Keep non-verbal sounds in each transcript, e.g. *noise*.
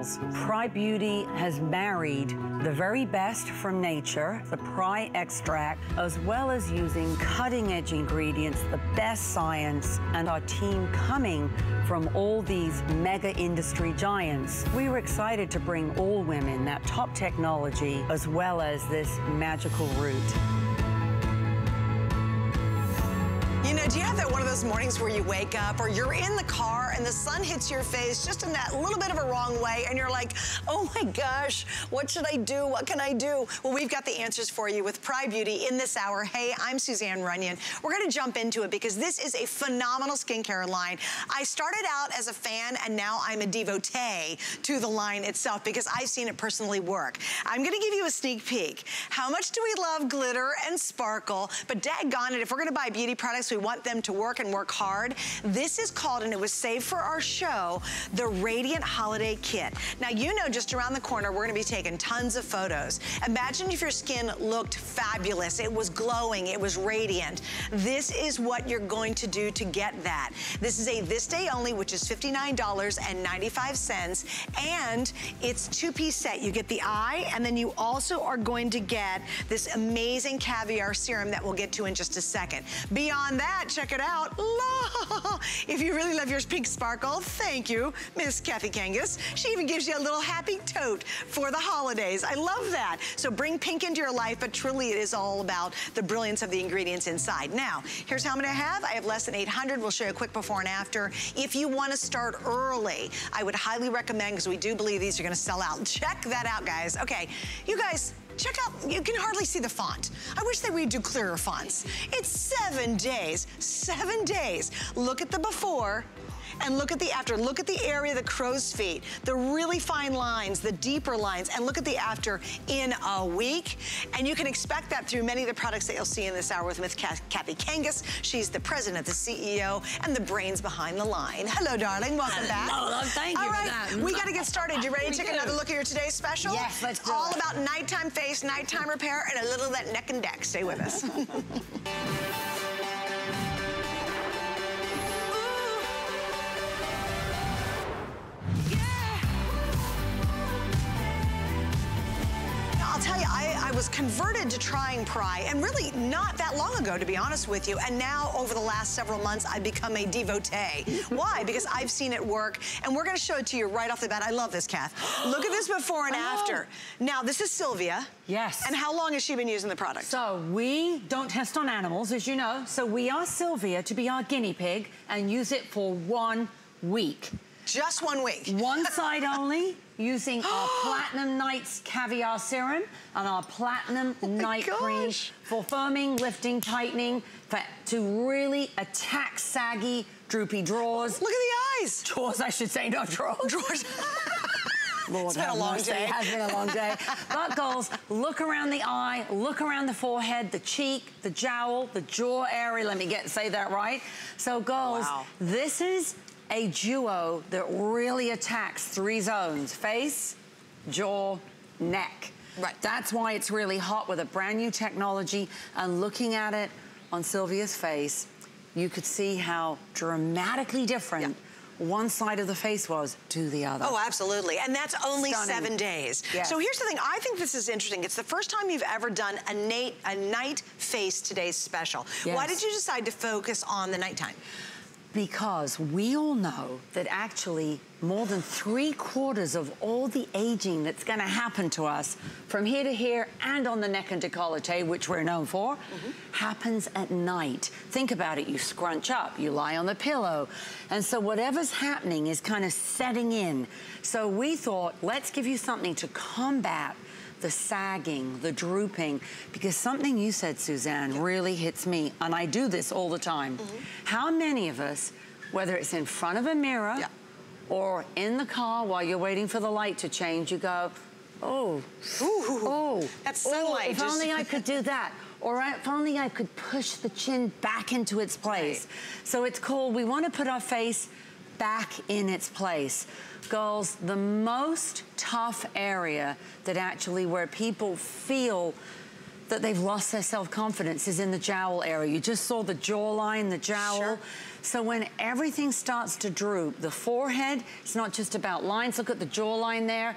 Prai Beauty has married the very best from nature, the Prai extract, as well as using cutting edge ingredients, the best science, and our team coming from all these mega industry giants. We were excited to bring all women that top technology as well as this magical root. Those mornings where you wake up or you're in the car and the sun hits your face just in that little bit of a wrong way and you're like, oh my gosh, what should I do? What can I do? Well, we've got the answers for you with Prai Beauty in this hour. Hey, I'm Suzanne Runyan. We're gonna jump into it because this is a phenomenal skincare line. I started out as a fan and now I'm a devotee to the line itself because I've seen it personally work. I'm gonna give you a sneak peek. How much do we love glitter and sparkle? But daggone it, if we're gonna buy beauty products, we want them to work and work hard. This is called, and it was saved for our show, the Radiant Holiday Kit. Now, you know just around the corner, we're gonna be taking tons of photos. Imagine if your skin looked fabulous. It was glowing, it was radiant. This is what you're going to do to get that. This is a this day only, which is $59.95, and it's two-piece set. You get the eye, and then you also are going to get this amazing caviar serum that we'll get to in just a second. Beyond that, that, check it out. If you really love your pink sparkle, thank you, Miss Kathy Kangas. She even gives you a little happy tote for the holidays. I love that. So bring pink into your life, but truly it is all about the brilliance of the ingredients inside. Now, here's how many I have. I have less than 800. We'll show you a quick before and after. If you want to start early, I would highly recommend, because we do believe these are going to sell out. Check that out, guys. Okay, you guys, Check out, you can hardly see the font. I wish that we'd do clearer fonts. It's seven days, seven days. Look at the before, and look at the after. Look at the area, the crow's feet, the really fine lines, the deeper lines, and look at the after in a week. And you can expect that through many of the products that you'll see in this hour with Miss Kathy Kangas. She's the president, the CEO, and the brains behind the line. Hello, darling. Welcome back. Hello, thank you All right, we got to get started. You ready to take do. another look at your today's special? Yes, let's do All it. about nighttime face, nighttime repair, and a little of that neck and neck. Stay with us. *laughs* was converted to trying Prai, and really not that long ago, to be honest with you. And now, over the last several months, I've become a devotee. Why? Because I've seen it work, and we're gonna show it to you right off the bat. I love this, Kath. Look at this before and *gasps* after. Now, this is Sylvia. Yes. And how long has she been using the product? So, we don't test on animals, as you know. So, we asked Sylvia to be our guinea pig and use it for one week. Just one week. One *laughs* side only, using our *gasps* Platinum Nights Caviar Serum and our Platinum oh Night gosh. Cream for firming, lifting, tightening, for, to really attack saggy, droopy drawers. Look at the eyes. Drawers, I should say, not drawers. Drawers. *laughs* Lord it's been a long day. It has been a long day. but girls, look around the eye, look around the forehead, the cheek, the jowl, the jaw area. Let me get say that right. So girls, wow. this is a duo that really attacks three zones, face, jaw, neck. Right. That's why it's really hot with a brand new technology and looking at it on Sylvia's face, you could see how dramatically different yeah. one side of the face was to the other. Oh, absolutely. And that's only Stunning. seven days. Yes. So here's the thing. I think this is interesting. It's the first time you've ever done a, night, a night face today's special. Yes. Why did you decide to focus on the nighttime? Because we all know that actually more than three quarters of all the aging that's gonna happen to us from here to here and on the neck and decollete, which we're known for, mm -hmm. happens at night. Think about it, you scrunch up, you lie on the pillow. And so whatever's happening is kind of setting in. So we thought, let's give you something to combat the sagging, the drooping, because something you said, Suzanne, really hits me, and I do this all the time. Mm -hmm. How many of us, whether it's in front of a mirror yeah. or in the car while you're waiting for the light to change, you go, oh, Ooh, oh, that's sunlight. Oh, if only I could do that. Or if only I could push the chin back into its place. Right. So it's called, we want to put our face back in its place. Girls, the most tough area that actually where people feel that they've lost their self-confidence is in the jowl area. You just saw the jawline, the jowl. Sure. So when everything starts to droop, the forehead, it's not just about lines. Look at the jawline there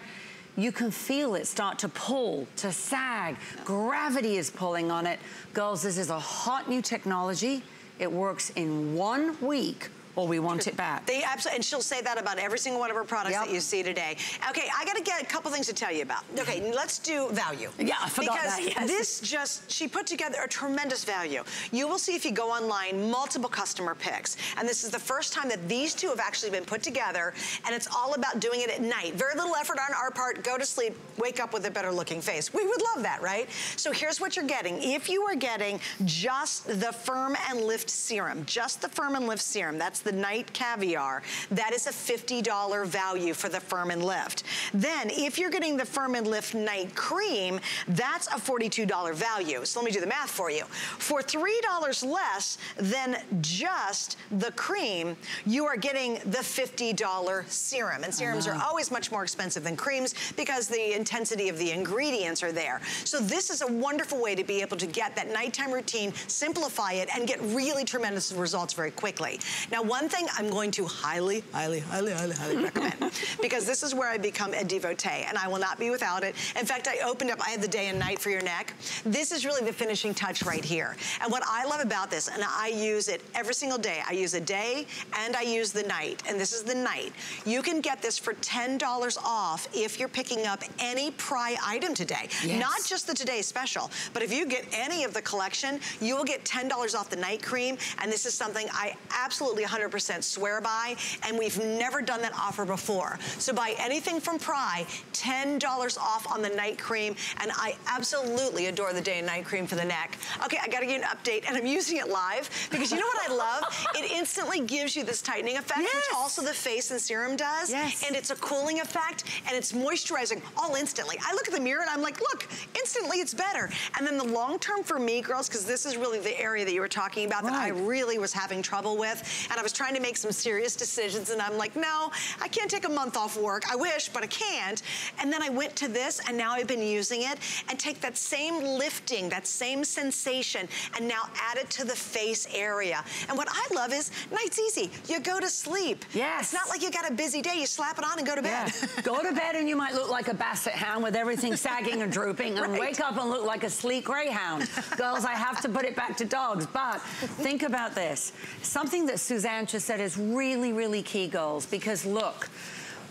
you can feel it start to pull, to sag. Gravity is pulling on it. Girls, this is a hot new technology. It works in one week or we want it back. They absolutely, and she'll say that about every single one of her products yep. that you see today. Okay, I got to get a couple things to tell you about. Okay, let's do value. Yeah, I forgot because that, yes. this just, she put together a tremendous value. You will see if you go online, multiple customer picks. And this is the first time that these two have actually been put together, and it's all about doing it at night. Very little effort on our part, go to sleep, wake up with a better looking face. We would love that, right? So here's what you're getting. If you are getting just the Firm and Lift Serum, just the Firm and Lift Serum, that's the night caviar, that is a $50 value for the Firm and Lift. Then if you're getting the Firm and Lift night cream, that's a $42 value. So let me do the math for you. For $3 less than just the cream, you are getting the $50 serum. And serums are uh-huh. always much more expensive than creams because the intensity of the ingredients are there. So this is a wonderful way to be able to get that nighttime routine, simplify it, and get really tremendous results very quickly. Now, one thing I'm going to highly, highly, highly, highly, highly recommend *laughs* because this is where I become a devotee and I will not be without it. In fact, I opened up, I had the day and night for your neck. This is really the finishing touch right here. And what I love about this, and I use it every single day, I use a day and I use the night, and this is the night. You can get this for $10 off if you're picking up any Prai item today. Yes. Not just the Today Special, but if you get any of the collection, you will get $10 off the night cream, and this is something I absolutely 100% swear by, and we've never done that offer before. So buy anything from Prai, $10 off on the night cream, and I absolutely adore the day and night cream for the neck. Okay, I gotta give you an update, and I'm using it live, because you know what I love? *laughs* It instantly gives you this tightening effect, yes. which also the face and serum does, yes. and it's a cooling effect, and it's moisturizing all instantly. I look at the mirror and I'm like, look, instantly it's better. And then the long term for me, girls, because this is really the area that you were talking about right. that I really was having trouble with, and I was trying to make some serious decisions and I'm like, no, I can't take a month off work. I wish, but I can't. And then I went to this and now I've been using it and take that same lifting, that same sensation and now add it to the face area. And what I love is, night's easy. You go to sleep. Yes. It's not like you got a busy day. You slap it on and go to bed. Yeah. go to bed and you might look like a basset hound with everything sagging and drooping and wake up and look like a sleek greyhound. Girls, I have to put it back to dogs. But think about this. Something that Suzanne just said is really, really key goals because look,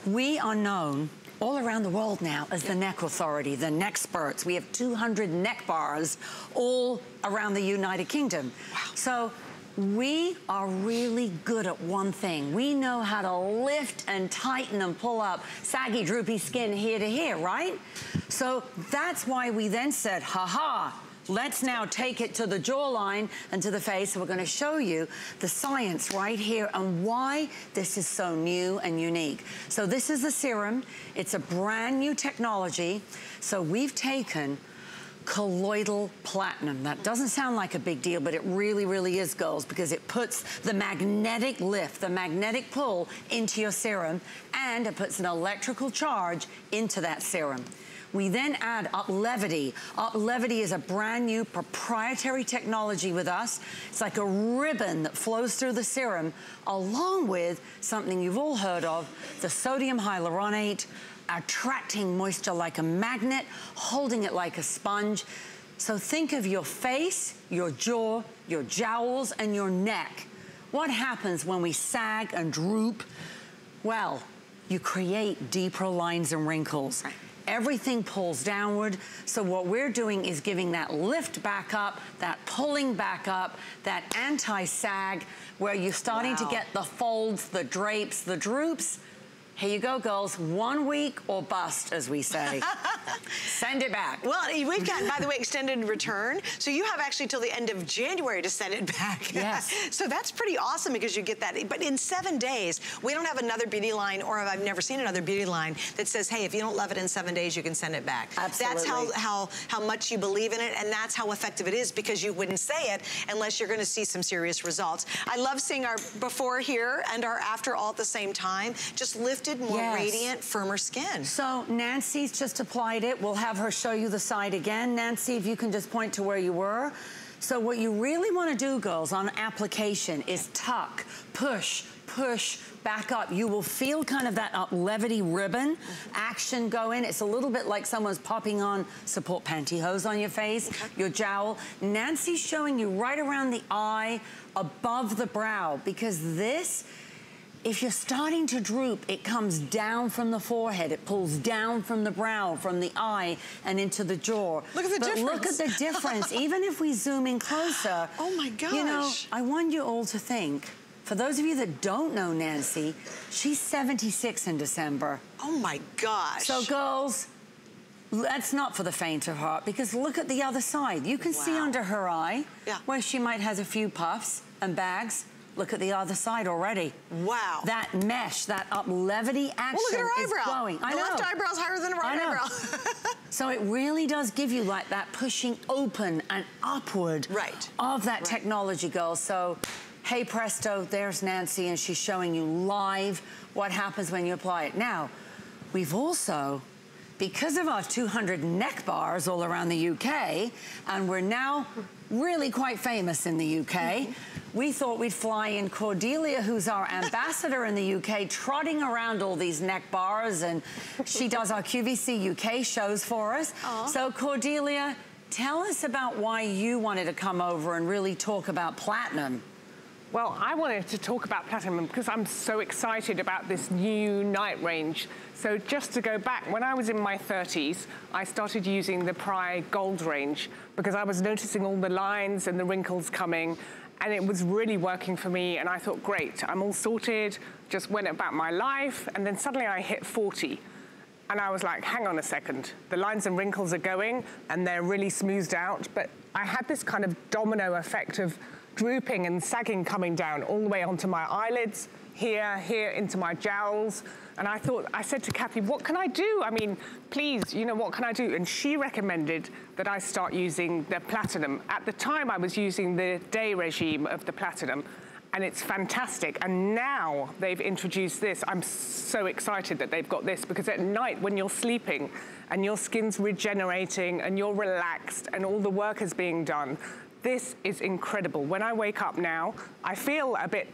we are known all around the world now as the neck authority, the neck experts. We have 200 neck bars all around the United Kingdom. Wow. So we are really good at one thing. We know how to lift and tighten and pull up saggy, droopy skin here to here, right? So that's why we then said, ha ha, Let's now take it to the jawline and to the face. We're gonna show you the science right here and why this is so new and unique. So this is the serum. It's a brand new technology. So we've taken colloidal platinum. That doesn't sound like a big deal, but it really, really is, girls, because it puts the magnetic lift, the magnetic pull into your serum, and it puts an electrical charge into that serum. We then add Uplevity. Uplevity is a brand new proprietary technology with us. It's like a ribbon that flows through the serum along with something you've all heard of, the sodium hyaluronate, attracting moisture like a magnet, holding it like a sponge. So think of your face, your jaw, your jowls, and your neck. What happens when we sag and droop? Well, you create deeper lines and wrinkles. Right everything pulls downward. So what we're doing is giving that lift back up, that pulling back up, that anti-sag, where you're starting wow. to get the folds, the drapes, the droops, here you go, girls. One week or bust, as we say. *laughs* send it back. Well, we've got, by the way, extended return. So you have actually till the end of January to send it back. *laughs* Yes. so that's pretty awesome because you get that. But in seven days, we don't have another beauty line, or I've never seen another beauty line that says, hey, if you don't love it in seven days, you can send it back. Absolutely. That's how, how, how much you believe in it, and that's how effective it is because you wouldn't say it unless you're gonna see some serious results. I love seeing our before here and our after all at the same time. Just lift lifted, more yes. radiant, firmer skin. So Nancy's just applied it. We'll have her show you the side again. Nancy, if you can just point to where you were. So what you really want to do, girls, on application is tuck, push, push, back up. You will feel kind of that Uplevity ribbon action go in. It's a little bit like someone's popping on support pantyhose on your face, your jowl. Nancy's showing you right around the eye, above the brow, because this if you're starting to droop, it comes down from the forehead. It pulls down from the brow, from the eye, and into the jaw. Look at the but difference. look at the difference. *laughs* Even if we zoom in closer. *gasps* Oh my gosh. You know, I want you all to think, for those of you that don't know Nancy, she's 76 in December. Oh my gosh. So girls, that's not for the faint of heart because look at the other side. You can wow. see under her eye yeah. where she might has a few puffs and bags Look at the other side already. Wow. That mesh, that Uplevity action well, look at her eyebrow. glowing. I know. left eyebrow's higher than the right eyebrow. *laughs* *laughs* so it really does give you like that pushing open and upward right. of that right. technology, girls. So, hey presto, there's Nancy and she's showing you live what happens when you apply it. Now, we've also because of our 200 neck bars all around the UK, and we're now really quite famous in the UK, mm-hmm. we thought we'd fly in Cordelia, who's our ambassador in the UK, trotting around all these neck bars, and she does our QVC UK shows for us. Aww. So Cordelia, tell us about why you wanted to come over and really talk about platinum. Well, I wanted to talk about platinum because I'm so excited about this new night range. So just to go back, when I was in my 30s, I started using the Prai Gold range because I was noticing all the lines and the wrinkles coming and it was really working for me. And I thought, great, I'm all sorted, just went about my life. And then suddenly I hit 40. And I was like, hang on a second. The lines and wrinkles are going and they're really smoothed out. But I had this kind of domino effect of drooping and sagging coming down all the way onto my eyelids, here, here into my jowls. And I thought, I said to Kathy, what can I do? I mean, please, you know, what can I do? And she recommended that I start using the Platinum. At the time, I was using the day regime of the Platinum, and it's fantastic. And now they've introduced this. I'm so excited that they've got this because at night when you're sleeping and your skin's regenerating and you're relaxed and all the work is being done, this is incredible. When I wake up now, I feel a bit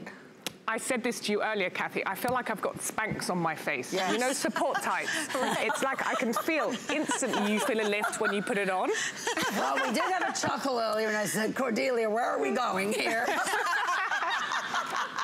I said this to you earlier, Kathy. I feel like I've got Spanx on my face. Yes. You know, support tights. *laughs* It's like I can feel instantly you feel a lift when you put it on. Well, we did have a chuckle earlier, and I said, Cordelia, where are we going here? *laughs*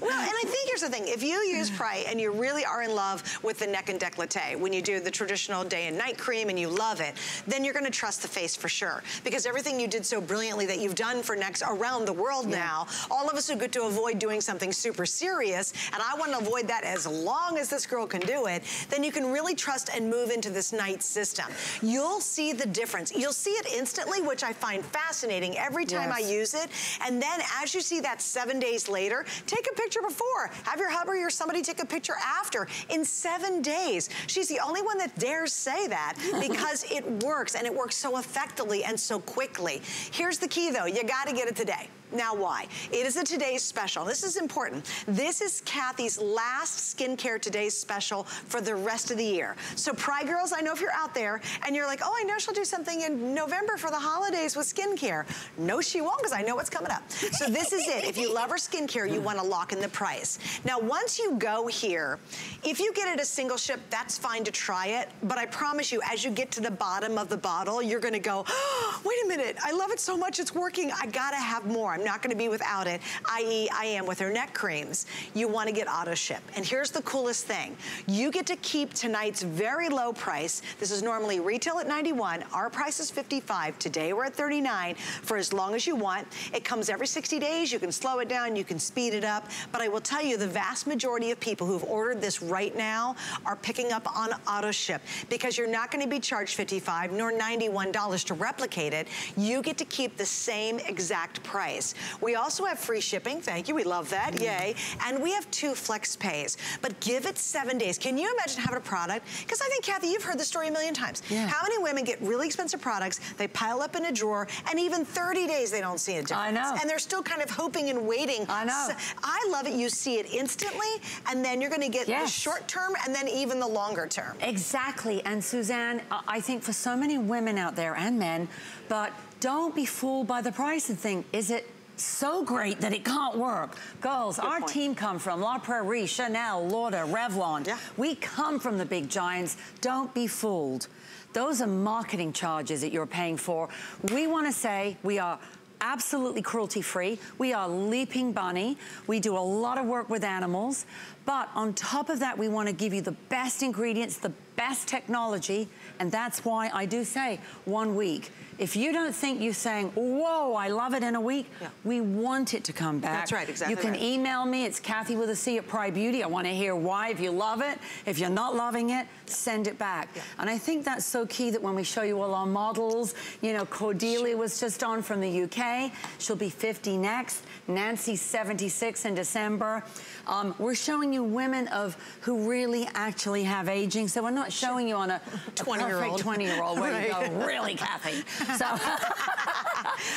well, and I think here's the thing. If you use Prai and you really are in love with the neck and decollete, when you do the traditional day and night cream and you love it, then you're gonna trust the face for sure. Because everything you did so brilliantly that you've done for necks around the world yeah. now, all of us who get to avoid doing something super serious, and I wanna avoid that as long as this girl can do it, then you can really trust and move into this night system. You'll see the difference. You'll see it instantly, which I find fascinating every time yes. I use it. And then as you see that seven days later, take a picture before. Have your hubby or somebody take a picture after in seven days. She's the only one that dares say that *laughs* because it works and it works so effectively and so quickly. Here's the key though, you gotta get it today. Now why? It is a today's special. This is important. This is Kathy's last skincare today's special for the rest of the year. So Prai Girls, I know if you're out there and you're like, oh, I know she'll do something in November for the holidays with skincare. No, she won't because I know what's coming up. So this is it. If you love her skincare, you want to lock in the price. Now, once you go here, if you get it a single ship, that's fine to try it. But I promise you, as you get to the bottom of the bottle, you're going to go, oh, *gasps* wait a minute. I love it so much. It's working. I got to have more. I'm not gonna be without it, i.e. I am with her neck creams. You wanna get auto ship. And here's the coolest thing. You get to keep tonight's very low price. This is normally retail at 91. Our price is 55. Today we're at 39 for as long as you want. It comes every 60 days. You can slow it down, you can speed it up. But I will tell you, the vast majority of people who've ordered this right now are picking up on auto ship because you're not gonna be charged 55 nor $91 to replicate it. You get to keep the same exact price. We also have free shipping. Thank you. We love that. Mm. Yay. And we have two flex pays. But give it seven days. Can you imagine having a product? Because I think, Kathy, you've heard the story a million times. Yeah. How many women get really expensive products, they pile up in a drawer, and even 30 days they don't see a difference. I know. And they're still kind of hoping and waiting. I know. So I love it. You see it instantly, and then you're going to get yes. the short term and then even the longer term. Exactly. And Suzanne, I think for so many women out there and men, but don't be fooled by the price and think, is it so great that it can't work. Girls, Good our point. team come from La Prairie, Chanel, Lauder, Revlon. Yeah. We come from the big giants. Don't be fooled. Those are marketing charges that you're paying for. We want to say we are absolutely cruelty free. We are Leaping Bunny. We do a lot of work with animals. But on top of that, we want to give you the best ingredients, the best technology, and that's why I do say one week. If you don't think you're saying, whoa, I love it in a week, yeah. we want it to come back. That's right, exactly You can right. email me, it's Kathy with a C at Prai Beauty. I want to hear why, if you love it. If you're not loving it, send it back. Yeah. And I think that's so key that when we show you all our models, you know, Cordelia was just on from the UK. She'll be 50 next. Nancy, 76 in December. Um, we're showing you women of who really actually have aging. So we're not showing you on a 20-year-old 20-year-old where right. you go, really, Kathy? So, *laughs* All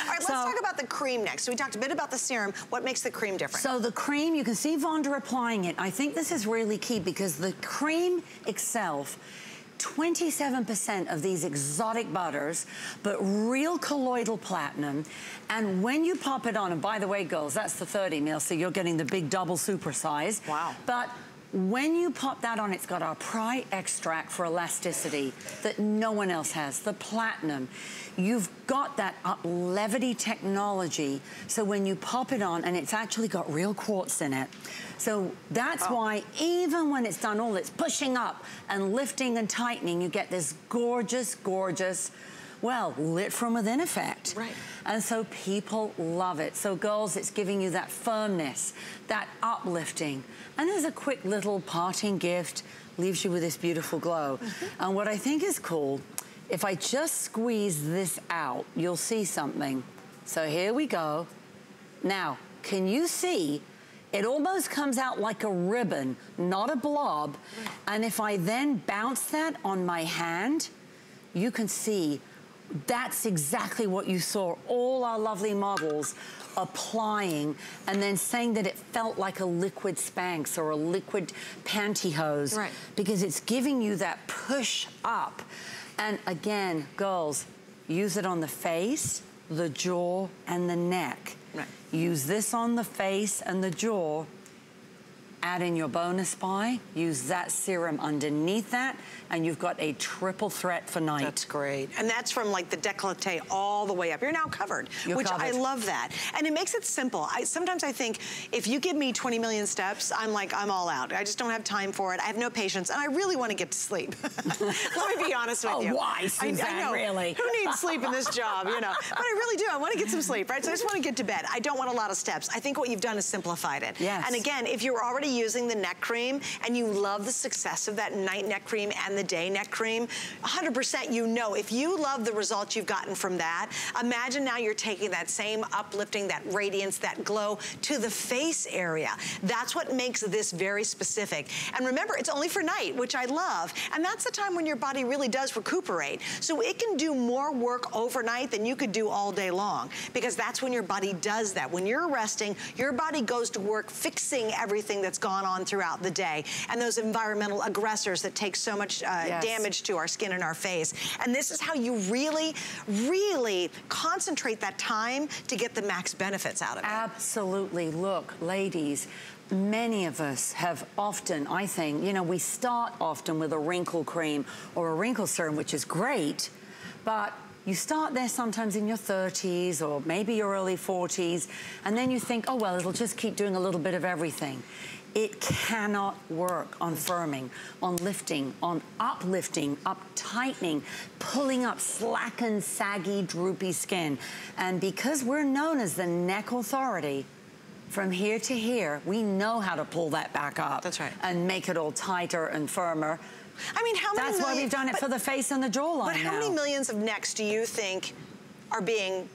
right, let's talk about the cream next. So we talked a bit about the serum. What makes the cream different? So the cream, you can see Vonda applying it. I think this is really key because the cream itself 27% of these exotic butters, but real colloidal platinum. And when you pop it on, and by the way, girls, that's the 30 mil, so you're getting the big double super size. Wow. But when you pop that on, it's got our Prai extract for elasticity that no one else has, the platinum. You've got that levity technology, so when you pop it on, and it's actually got real quartz in it, so that's oh. why even when it's done all it's pushing up and lifting and tightening, you get this gorgeous, gorgeous, well, lit from within effect. Right. And so people love it. So girls, it's giving you that firmness, that uplifting. And as a quick little parting gift, leaves you with this beautiful glow. Mm -hmm. And what I think is cool, if I just squeeze this out, you'll see something. So here we go. Now, can you see it almost comes out like a ribbon, not a blob. And if I then bounce that on my hand, you can see that's exactly what you saw all our lovely models applying and then saying that it felt like a liquid Spanx or a liquid pantyhose. Right. Because it's giving you that push up. And again, girls, use it on the face, the jaw, and the neck. Right. Use this on the face and the jaw. Add in your bonus buy. Use that serum underneath that and you've got a triple threat for night. That's great. And that's from like the decollete all the way up. You're now covered, You're which covered. I love that. And it makes it simple. I, sometimes I think if you give me 20 million steps, I'm like, I'm all out. I just don't have time for it. I have no patience and I really want to get to sleep. *laughs* Let me be honest with *laughs* oh, you. why, Suzanne, I, I know. really? Who needs sleep in this job, you know? But I really do. I want to get some sleep, right? So I just want to get to bed. I don't want a lot of steps. I think what you've done is simplified it. Yes. And again, if you're already using the neck cream and you love the success of that night neck cream and the day neck cream, 100% you know. If you love the results you've gotten from that, imagine now you're taking that same uplifting, that radiance, that glow to the face area. That's what makes this very specific. And remember, it's only for night, which I love. And that's the time when your body really does recuperate. So it can do more work overnight than you could do all day long because that's when your body does that. When you're resting, your body goes to work fixing everything that's gone on throughout the day and those environmental aggressors that take so much uh, yes. damage to to our skin and our face. And this is how you really, really concentrate that time to get the max benefits out of it. Absolutely. Look, ladies, many of us have often, I think, you know, we start often with a wrinkle cream or a wrinkle serum, which is great, but you start there sometimes in your 30s or maybe your early 40s, and then you think, oh, well, it'll just keep doing a little bit of everything. It cannot work on firming, on lifting, on uplifting, up tightening, pulling up slackened, saggy, droopy skin. And because we're known as the neck authority, from here to here, we know how to pull that back up. That's right. And make it all tighter and firmer. I mean, how many That's why we've done it but, for the face and the jawline But how now. many millions of necks do you think are being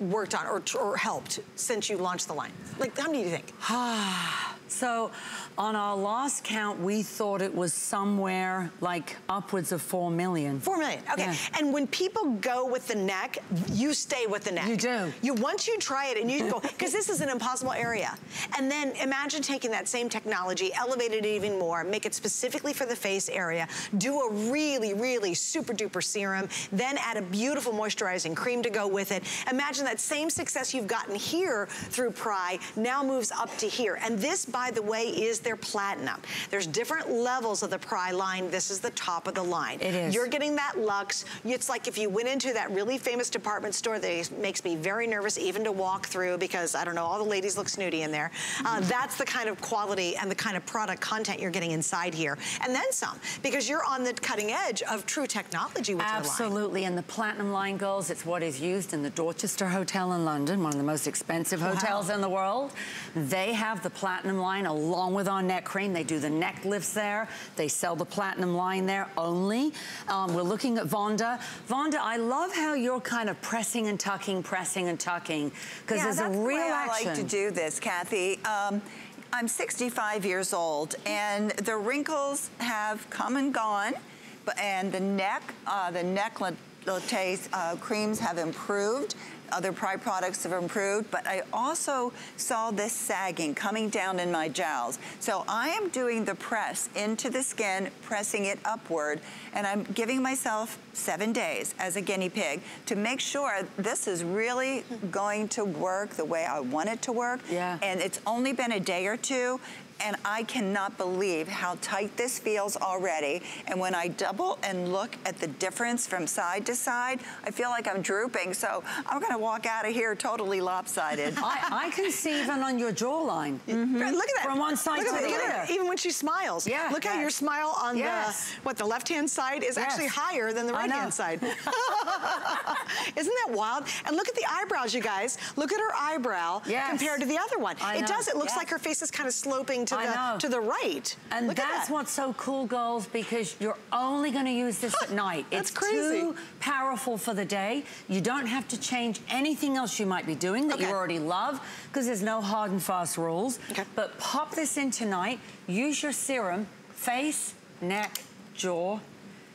worked on or, or helped since you launched the line? Like, how many do you think? *sighs* *sighs* So on our last count, we thought it was somewhere like upwards of 4 million. 4 million, okay. Yeah. And when people go with the neck, you stay with the neck. You do. You Once you try it and you go, because this is an impossible area. And then imagine taking that same technology, elevate it even more, make it specifically for the face area, do a really, really super duper serum, then add a beautiful moisturizing cream to go with it. Imagine that same success you've gotten here through Prai now moves up to here. And this, by the way, is their platinum. There's different levels of the Prai line. This is the top of the line. It is. You're getting that luxe. It's like if you went into that really famous department store that makes me very nervous even to walk through because, I don't know, all the ladies look snooty in there. Uh, that's the kind of quality and the kind of product content you're getting inside here. And then some, because you're on the cutting edge of true technology with. Absolutely, and the Platinum line girls, it's what is used in the Dorchester Hotel in London, one of the most expensive hotels in the world. They have the Platinum line along with our neck cream. They do the neck lifts there. They sell the Platinum line there only. Um, we're looking at Vonda. Vonda, I love how you're kind of pressing and tucking, pressing and tucking, because yeah, there's a real the action. I like to do this, Kathy. Um, I'm 65 years old, and the wrinkles have come and gone, but and the neck, uh, the neck latte uh, creams have improved. Other Prai products have improved, but I also saw this sagging coming down in my jowls. So I am doing the press into the skin, pressing it upward, and I'm giving myself seven days as a guinea pig to make sure this is really *laughs* going to work the way I want it to work. Yeah. And it's only been a day or two, and I cannot believe how tight this feels already. And when I double and look at the difference from side to side, I feel like I'm drooping. So I'm gonna walk out of here totally lopsided. *laughs* I, I can see even on your jawline. Look at mm-hmm. that. From one side to the that. Look at other. Even when she smiles. Yeah, Look how your smile on Yes. the, what, the left-hand side is Yes. actually higher than the right-hand side. *laughs* *laughs* Isn't that wild? And look at the eyebrows, you guys. Look at her eyebrow Yes. compared to the other one. It does. It looks Yes. like her face is kind of sloping to the to the right. And Look that's that. what's so cool, girls, because you're only going to use this at *gasps* night. That's it's crazy. too powerful for the day. You don't have to change anything else you might be doing that you already love, because there's no hard and fast rules. Okay. But pop this in tonight. Use your serum, face, neck, jaw.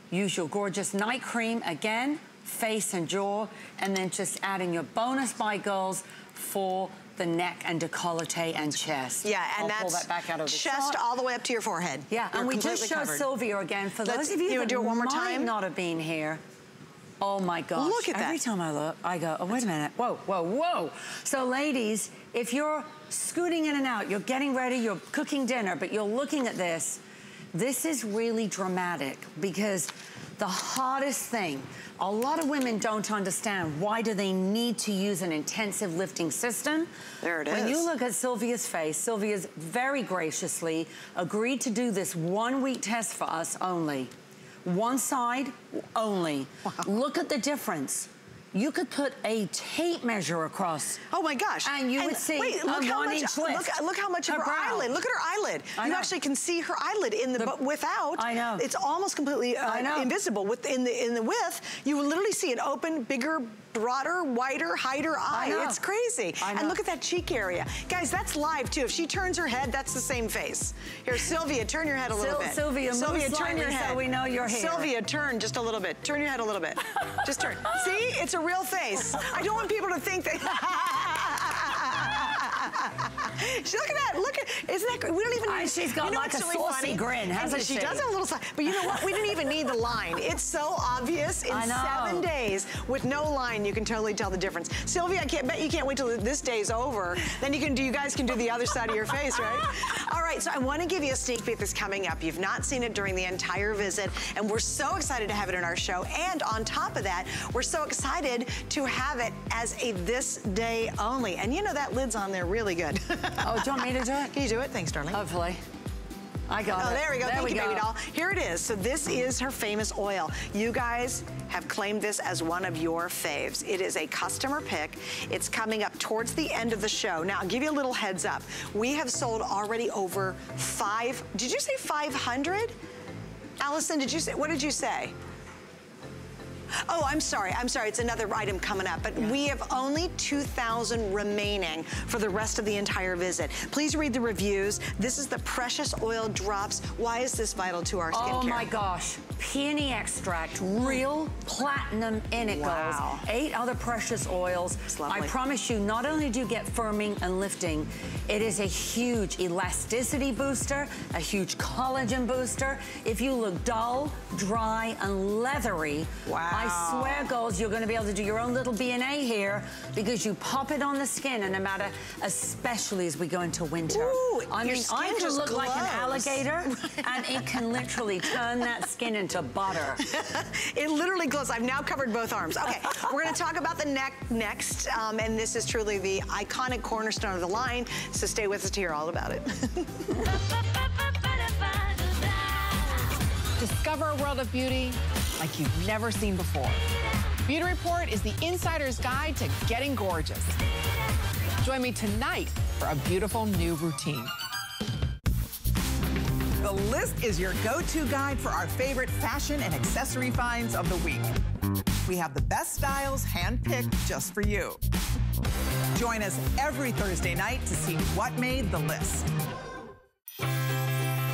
Use your gorgeous night cream again, face and jaw, and then just add in your bonus buy, girls, for the neck and decollete and chest. Yeah, and I'll that's pull that back out of the chest all the way up to your forehead. Yeah, You're and we just showed covered. Sylvia again. For Let's- those of you, you that do it one more time? not have been here, oh my gosh. Look at Every that. Every time I look, I go, oh, wait a minute. Whoa, whoa, whoa. So ladies, if you're scooting in and out, you're getting ready, you're cooking dinner, but you're looking at this, this is really dramatic because the hardest thing, a lot of women don't understand why do they need to use an intensive lifting system. There it when is. you look at Sylvia's face, Sylvia's very graciously agreed to do this one week test for us only. One side only. Look at the difference. You could put a tape measure across. Oh my gosh. And you would see wait, look how much, look, look how much of Her her brow. eyelid. Look at her eyelid. I you know. actually can see her eyelid in the, The- but without. I know. It's almost completely uh, I know. invisible. With in the in the width, you will literally see an open, bigger, broader, wider, highter eye. It's crazy. And look at that cheek area. Guys, that's live too. If she turns her head, that's the same face. Here, Sylvia, turn your head a little Syl- bit. Sylvia, move Sylvia, turn your so head. we know you're here. Sylvia, turn just a little bit. Turn your head a little bit. just turn. See? It's a real face. I don't want people to think that. *laughs* See, Look at that. Look at, isn't that great? We don't even need, she's got you know like a really saucy funny? grin, hasn't she? she? does have a little, but you know what? We didn't even need the line. It's so obvious. In I seven days, with no line, you can totally tell the difference. Sylvia, I can't bet you can't wait till this day's over. Then you can do, you guys can do the other side of your face, right? *laughs* All right, so I want to give you a sneak peek that's coming up. You've not seen it during the entire visit, and we're so excited to have it in our show. And on top of that, we're so excited to have it as a this day only. And you know that lid's on there really good. *laughs* Oh, do you want me to do it? Can you do it? Thanks, darling. Hopefully. I got Oh, it. Oh, there we go. Thank we you, go. baby doll. Here it is. So this is her famous oil. You guys have claimed this as one of your faves. It is a customer pick. It's coming up towards the end of the show. Now, I'll give you a little heads up. We have sold already over five, did you say 500? Allison, did you say, what did you say? Oh, I'm sorry. I'm sorry. It's another item coming up. But we have only 2,000 remaining for the rest of the entire visit. Please read the reviews. This is the Precious Oil Drops. Why is this vital to our oh skincare? Oh, my gosh. Peony extract, real platinum in it wow. goes. Eight other precious oils. I promise you, not only do you get firming and lifting, it is a huge elasticity booster, a huge collagen booster. If you look dull, dry, and leathery, wow. I swear, girls, you're gonna be able to do your own little B&A here because you pop it on the skin and no matter, especially as we go into winter. Ooh, I mean, I can look glows. like an alligator *laughs* and it can literally turn that skin into butter. *laughs* it literally glows. I've now covered both arms. Okay, we're gonna talk about the neck next, um, and this is truly the iconic cornerstone of the line, so stay with us to hear all about it. *laughs* Discover a world of beauty like you've never seen before. Beauty Report is the insider's guide to getting gorgeous. Join me tonight for a beautiful new routine. The list is your go-to guide for our favorite fashion and accessory finds of the week. We have the best styles handpicked just for you. Join us every Thursday night to see what made the list.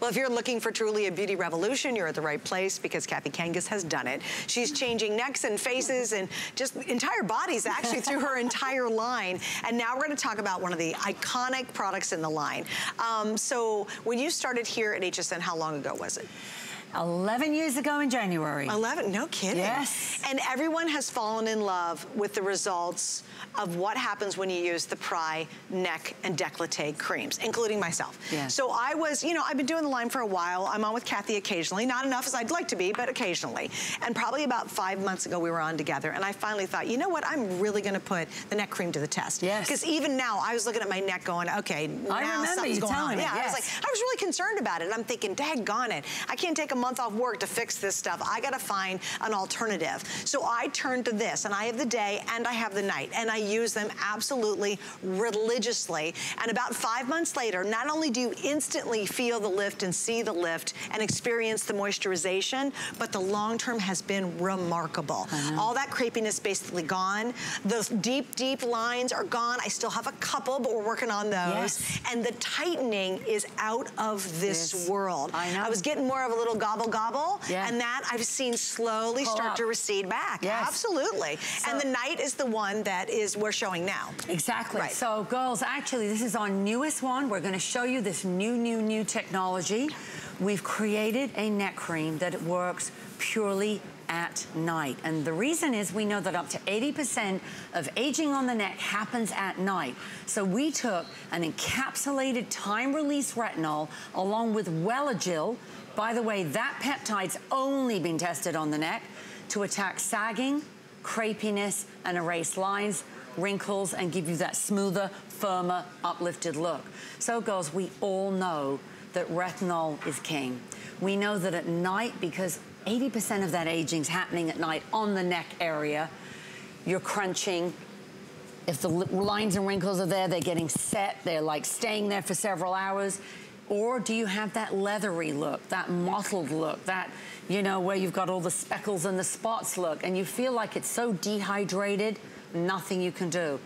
Well, if you're looking for truly a beauty revolution, you're at the right place because Kathy Kangas has done it. She's changing necks and faces and just entire bodies actually through her entire line. And now we're gonna talk about one of the iconic products in the line. Um, so when you started here at HSN, how long ago was it? 11 years ago in January. 11, no kidding. Yes. And everyone has fallen in love with the results of what happens when you use the Prai neck and decollete creams, including myself. Yes. So I was, you know, I've been doing the line for a while. I'm on with Kathy occasionally, not enough as I'd like to be, but occasionally. And probably about five months ago we were on together and I finally thought, you know what, I'm really gonna put the neck cream to the test. Yes. Because even now, I was looking at my neck going, okay, I now something's going on. Me, yeah, yes. I was like, I was really concerned about it. I'm thinking, daggone it. I can't take a month off work to fix this stuff. I gotta find an alternative. So I turned to this and I have the day and I have the night and I use them absolutely religiously. And about five months later, not only do you instantly feel the lift and see the lift and experience the moisturization, but the long term has been remarkable. All that crepiness basically gone. Those deep, deep lines are gone. I still have a couple, but we're working on those. Yes. And the tightening is out of this yes. world. I know. I was getting more of a little gobble gobble, yeah. and that I've seen slowly Pull start up. to recede back. Yes. Absolutely. So, and the night is the one that is we're showing now. Exactly. Right. So girls, actually this is our newest one. We're gonna show you this new, new, new technology. We've created a neck cream that works purely at night. And the reason is we know that up to 80% of aging on the neck happens at night. So we took an encapsulated time-release retinol along with Welligil. By the way, that peptide's only been tested on the neck to attack sagging, crepiness, and erase lines, wrinkles, and give you that smoother, firmer, uplifted look. So girls, we all know that retinol is king. We know that at night, because 80% of that aging is happening at night on the neck area. You're crunching. If the lines and wrinkles are there, they're getting set. They're like staying there for several hours. Or do you have that leathery look, that mottled look, that, you know, where you've got all the speckles and the spots look, and you feel like it's so dehydrated, nothing you can do.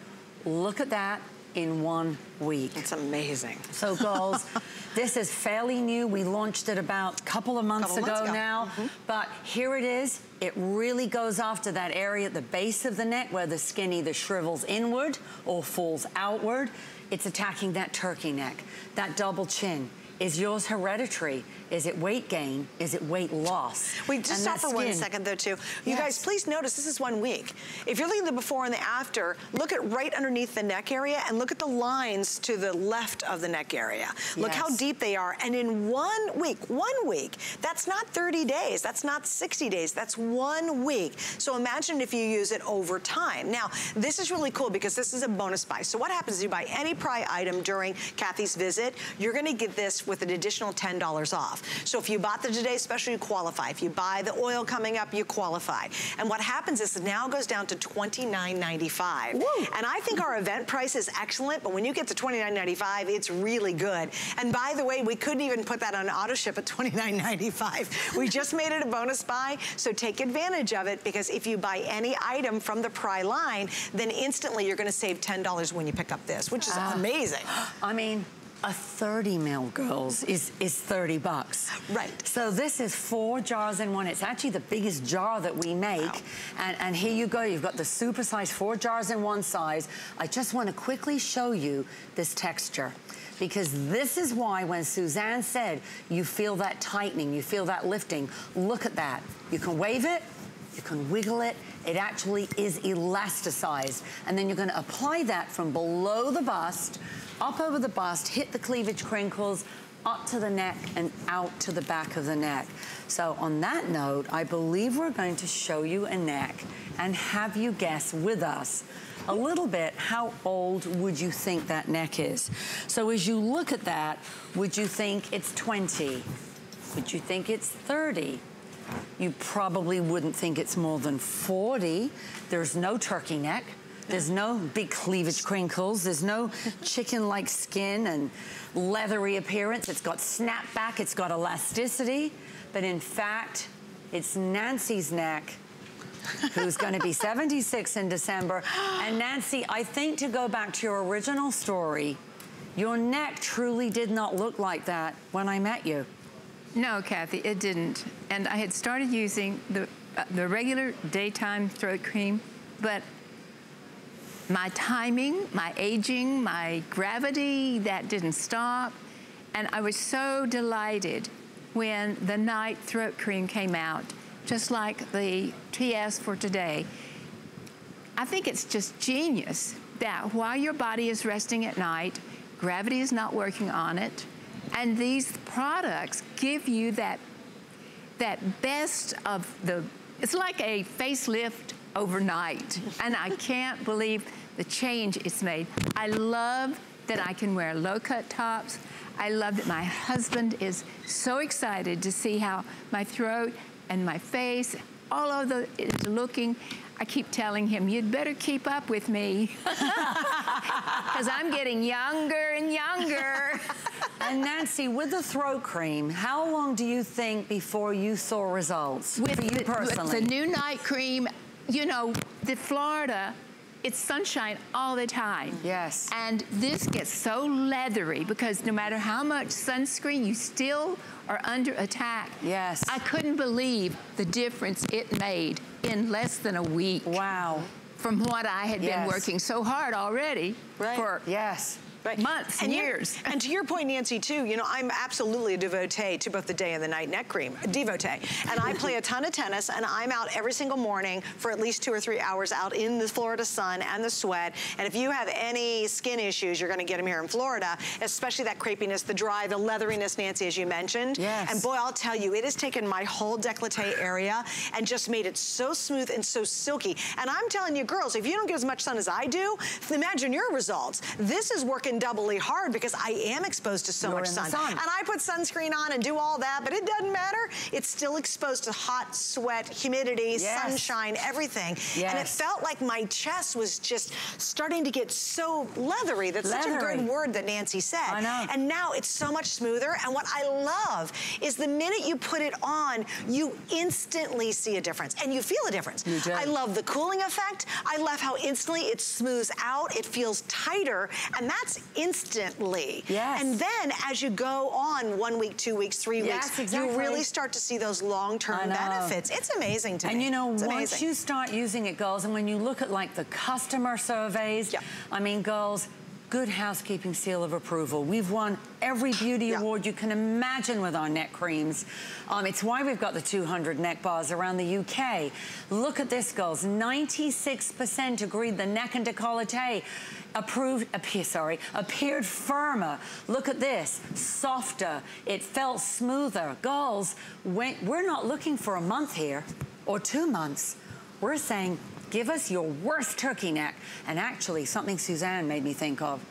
Look at that in one week. It's amazing. So girls, *laughs* this is fairly new. We launched it about a couple of months, couple ago, months ago, now. mm -hmm. But here it is. It really goes after that area at the base of the neck where the skin either shrivels inward or falls outward. It's attacking that turkey neck, that double chin. Is yours hereditary? Is it weight gain? Is it weight loss? We just stop for one second though too. You Yes. guys, please notice this is one week. If you're looking at the before and the after, look at right underneath the neck area and look at the lines to the left of the neck area. Look how deep they are. And in one week, one week, that's not 30 days, that's not 60 days, that's one week. So imagine if you use it over time. Now, this is really cool because this is a bonus buy. So what happens is you buy any Prai item during Kathy's visit, you're gonna get this with an additional $10 off. So if you bought the Today Special, you qualify. If you buy the oil coming up, you qualify. And what happens is it now goes down to $29.95. And I think our event price is excellent, but when you get to $29.95, it's really good. And by the way, we couldn't even put that on auto ship at $29.95. We just made it a bonus buy, so take advantage of it because if you buy any item from the Prai line, then instantly you're gonna save $10 when you pick up this, which is Ah. amazing. I mean, a 30 mil, girls, is, is 30 bucks. Right. So this is four jars in one. It's actually the biggest jar that we make. Wow. And, and here you go. You've got the super size, four jars in one size. I just want to quickly show you this texture. Because this is why when Suzanne said you feel that tightening, you feel that lifting, look at that. You can wave it, you can wiggle it. It actually is elasticized. And then you're gonna apply that from below the bust, up over the bust, hit the cleavage crinkles, up to the neck and out to the back of the neck. So on that note, I believe we're going to show you a neck and have you guess with us a little bit how old would you think that neck is. So as you look at that, would you think it's 20? Would you think it's 30? You probably wouldn't think it's more than 40. There's no turkey neck. There's no big cleavage crinkles. There's no chicken-like skin and leathery appearance. It's got snapback. It's got elasticity. But in fact, it's Nancy's neck who's going to be 76 in December. And Nancy, I think to go back to your original story, your neck truly did not look like that when I met you. No, Kathy, it didn't. And I had started using the, uh, the regular daytime throat cream, but my timing, my aging, my gravity, that didn't stop. And I was so delighted when the night throat cream came out, just like the TS for today. I think it's just genius that while your body is resting at night, gravity is not working on it, and these products give you that that best of the it's like a facelift overnight and i can't believe the change it's made i love that i can wear low-cut tops i love that my husband is so excited to see how my throat and my face all of the is looking I keep telling him, you'd better keep up with me. *laughs* Because I'm getting younger and younger. *laughs* And Nancy, with the throat cream, how long do you think before you saw results with for you the, personally? With the new night cream, you know, the Florida, it's sunshine all the time. Yes. And this gets so leathery because no matter how much sunscreen, you still are under attack. Yes. I couldn't believe the difference it made in less than a week. Wow. From what I had Yes. been working so hard already Right. for Yes. Months, And years. *laughs* and to your point, Nancy, too, you know, I'm absolutely a devotee to both the day and the night neck cream, a devotee. And I play a ton of tennis, and I'm out every single morning for at least two or three hours out in the Florida sun and the sweat. And if you have any skin issues, you're going to get them here in Florida, especially that crepiness, the dry, the leatheriness, Nancy, as you mentioned. Yes. And boy, I'll tell you, it has taken my whole décolleté area and just made it so smooth and so silky. And I'm telling you, girls, if you don't get as much sun as I do, imagine your results. This is working doubly hard because I am exposed to so You're much sun. sun. And I put sunscreen on and do all that, but it doesn't matter. It's still exposed to hot, sweat, humidity, Yes. sunshine, everything. And it felt like my chest was just starting to get so leathery. That's such a good word that Nancy said. I know. And now it's so much smoother. And what I love is the minute you put it on, you instantly see a difference and you feel a difference. You do. I love the cooling effect. I love how instantly it smooths out. It feels tighter and that's instantly. Yes. And then as you go on one week, two weeks, three Yes, weeks, exactly. you really start to see those long-term benefits. It's amazing to me. And you know, It's once amazing. you start using it, girls, and when you look at like the customer surveys, Yep. I mean, girls, good housekeeping seal of approval. We've won every beauty yeah. award you can imagine with our neck creams. Um, it's why we've got the 200 neck bars around the UK. Look at this, girls. 96% agreed the neck and decollete approved, appear, sorry, appeared firmer. Look at this, softer. It felt smoother. Girls, when, we're not looking for a month here or two months. We're saying Give us your worst turkey neck. And actually, something Suzanne made me think of,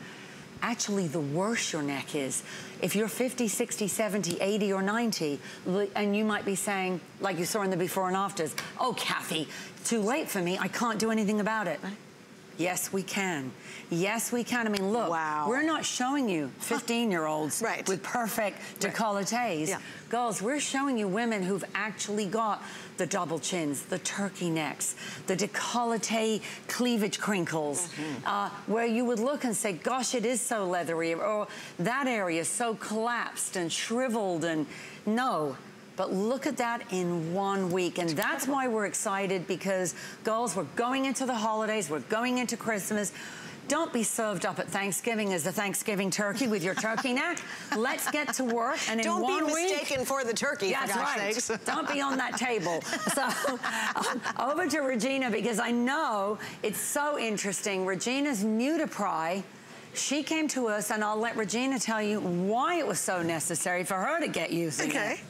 actually the worse your neck is. If you're 50, 60, 70, 80, or 90, and you might be saying, like you saw in the before and afters, oh, Kathy, too late for me, I can't do anything about it. Yes, we can. Yes, we can. I mean, look, wow. we're not showing you 15-year-olds *laughs* right. with perfect decolletes. Right. Yeah. Girls, we're showing you women who've actually got the double chins, the turkey necks, the decollete cleavage crinkles, mm -hmm. uh, where you would look and say, gosh, it is so leathery, or that area is so collapsed and shriveled, and no, but look at that in one week. And that's why we're excited because, girls, we're going into the holidays, we're going into Christmas. Don't be served up at Thanksgiving as a Thanksgiving turkey with your turkey neck. Let's get to work. And in Don't one be mistaken week, for the turkey, That's right. Sakes. Don't be on that table. *laughs* So um, over to Regina because I know it's so interesting. Regina's new to Prai. She came to us, and I'll let Regina tell you why it was so necessary for her to get using okay. it Okay.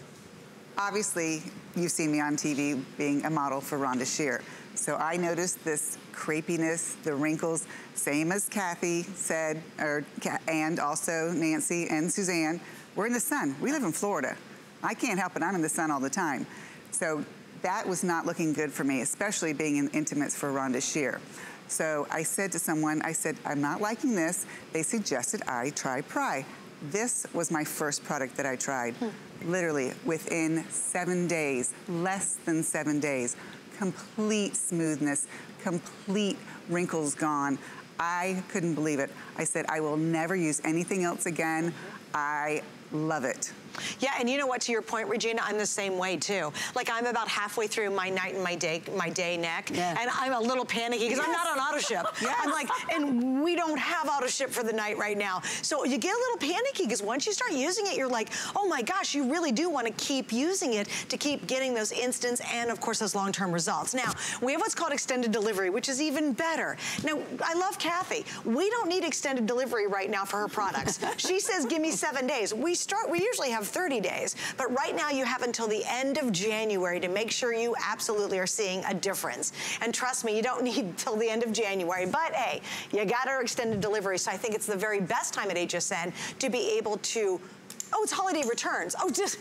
obviously, you've seen me on TV being a model for Rhonda Shear. So I noticed this crepiness, the wrinkles, same as Kathy said, or, and also Nancy and Suzanne. We're in the sun. We live in Florida. I can't help it. I'm in the sun all the time. So that was not looking good for me, especially being in intimates for Rhonda Shear. So I said to someone, I said, I'm not liking this. They suggested I try Prai. This was my first product that I tried. Hmm literally within seven days, less than seven days, complete smoothness, complete wrinkles gone. I couldn't believe it. I said, I will never use anything else again. I love it. Yeah, and you know what, to your point, Regina, I'm the same way too. Like I'm about halfway through my night and my day, my day neck, yeah. and I'm a little panicky because yes. I'm not on auto ship. *laughs* yes. I'm like, and we don't have auto ship for the night right now. So you get a little panicky because once you start using it, you're like, oh my gosh, you really do want to keep using it to keep getting those instants and of course those long-term results. Now, we have what's called extended delivery, which is even better. Now, I love Kathy. We don't need extended delivery right now for her products. she says, give me seven days. We start, we usually have 30 days. But right now you have until the end of January to make sure you absolutely are seeing a difference. And trust me, you don't *laughs* need till the end of January. But hey, you got our extended delivery. So I think it's the very best time at HSN to be able to, oh, it's holiday returns. Oh, just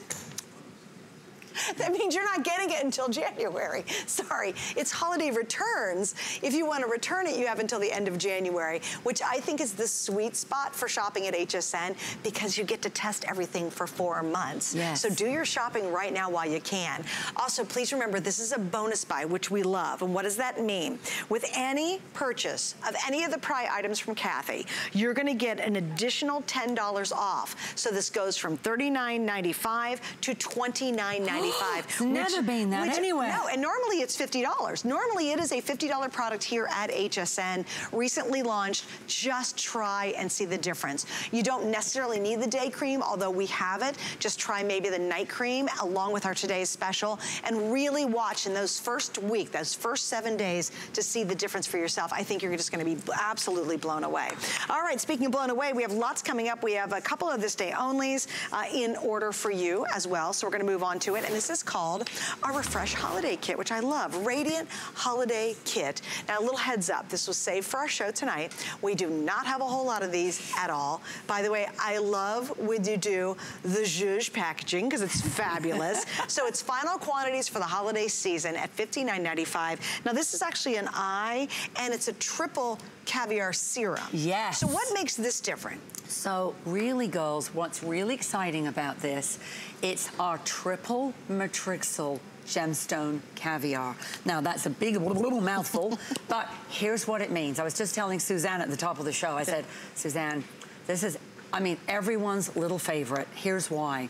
*laughs* that means you're not getting it until January. *laughs* Sorry, it's holiday returns. If you want to return it, you have until the end of January, which I think is the sweet spot for shopping at HSN because you get to test everything for four months. Yes. So do your shopping right now while you can. Also, please remember, this is a bonus buy, which we love. And what does that mean? With any purchase of any of the Prai items from Kathy, you're going to get an additional $10 off. So this goes from $39.95 to $29.95. 95 Never been that which, anyway. No, and normally it's $50. Normally it is a $50 product here at HSN, recently launched. Just try and see the difference. You don't necessarily need the day cream, although we have it. Just try maybe the night cream along with our today's special and really watch in those first week, those first seven days to see the difference for yourself. I think you're just gonna be absolutely blown away. All right, speaking of blown away, we have lots coming up. We have a couple of this day onlys uh, in order for you as well. So we're gonna move on to it. And this is called our Refresh Holiday Kit, which I love. Radiant Holiday Kit. Now, a little heads up. This was saved for our show tonight. We do not have a whole lot of these at all. By the way, I love when you do the Zhuzh packaging because it's fabulous. *laughs* so it's final quantities for the holiday season at $59.95. Now, this is actually an eye, and it's a triple caviar serum. Yes. So what makes this different? So really, girls, what's really exciting about this, it's our triple matrixyl gemstone caviar. Now that's a big little mouthful, *laughs* but here's what it means. I was just telling Suzanne at the top of the show, I said, Suzanne, this is, I mean, everyone's little favorite. Here's why.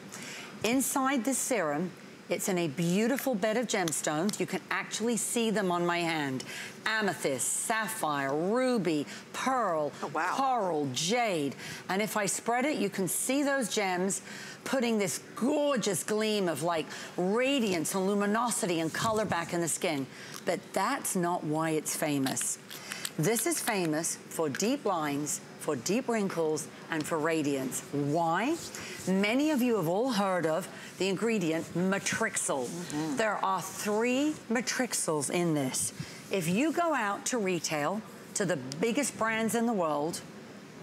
Inside this serum It's in a beautiful bed of gemstones. You can actually see them on my hand. Amethyst, sapphire, ruby, pearl, Oh, wow. coral, jade. And if I spread it, you can see those gems putting this gorgeous gleam of like radiance and luminosity and color back in the skin. But that's not why it's famous. This is famous for deep lines, for deep wrinkles, and for radiance. Why? Many of you have all heard of the ingredient matrixyl. There are three matrixyls in this. If you go out to retail, to the biggest brands in the world,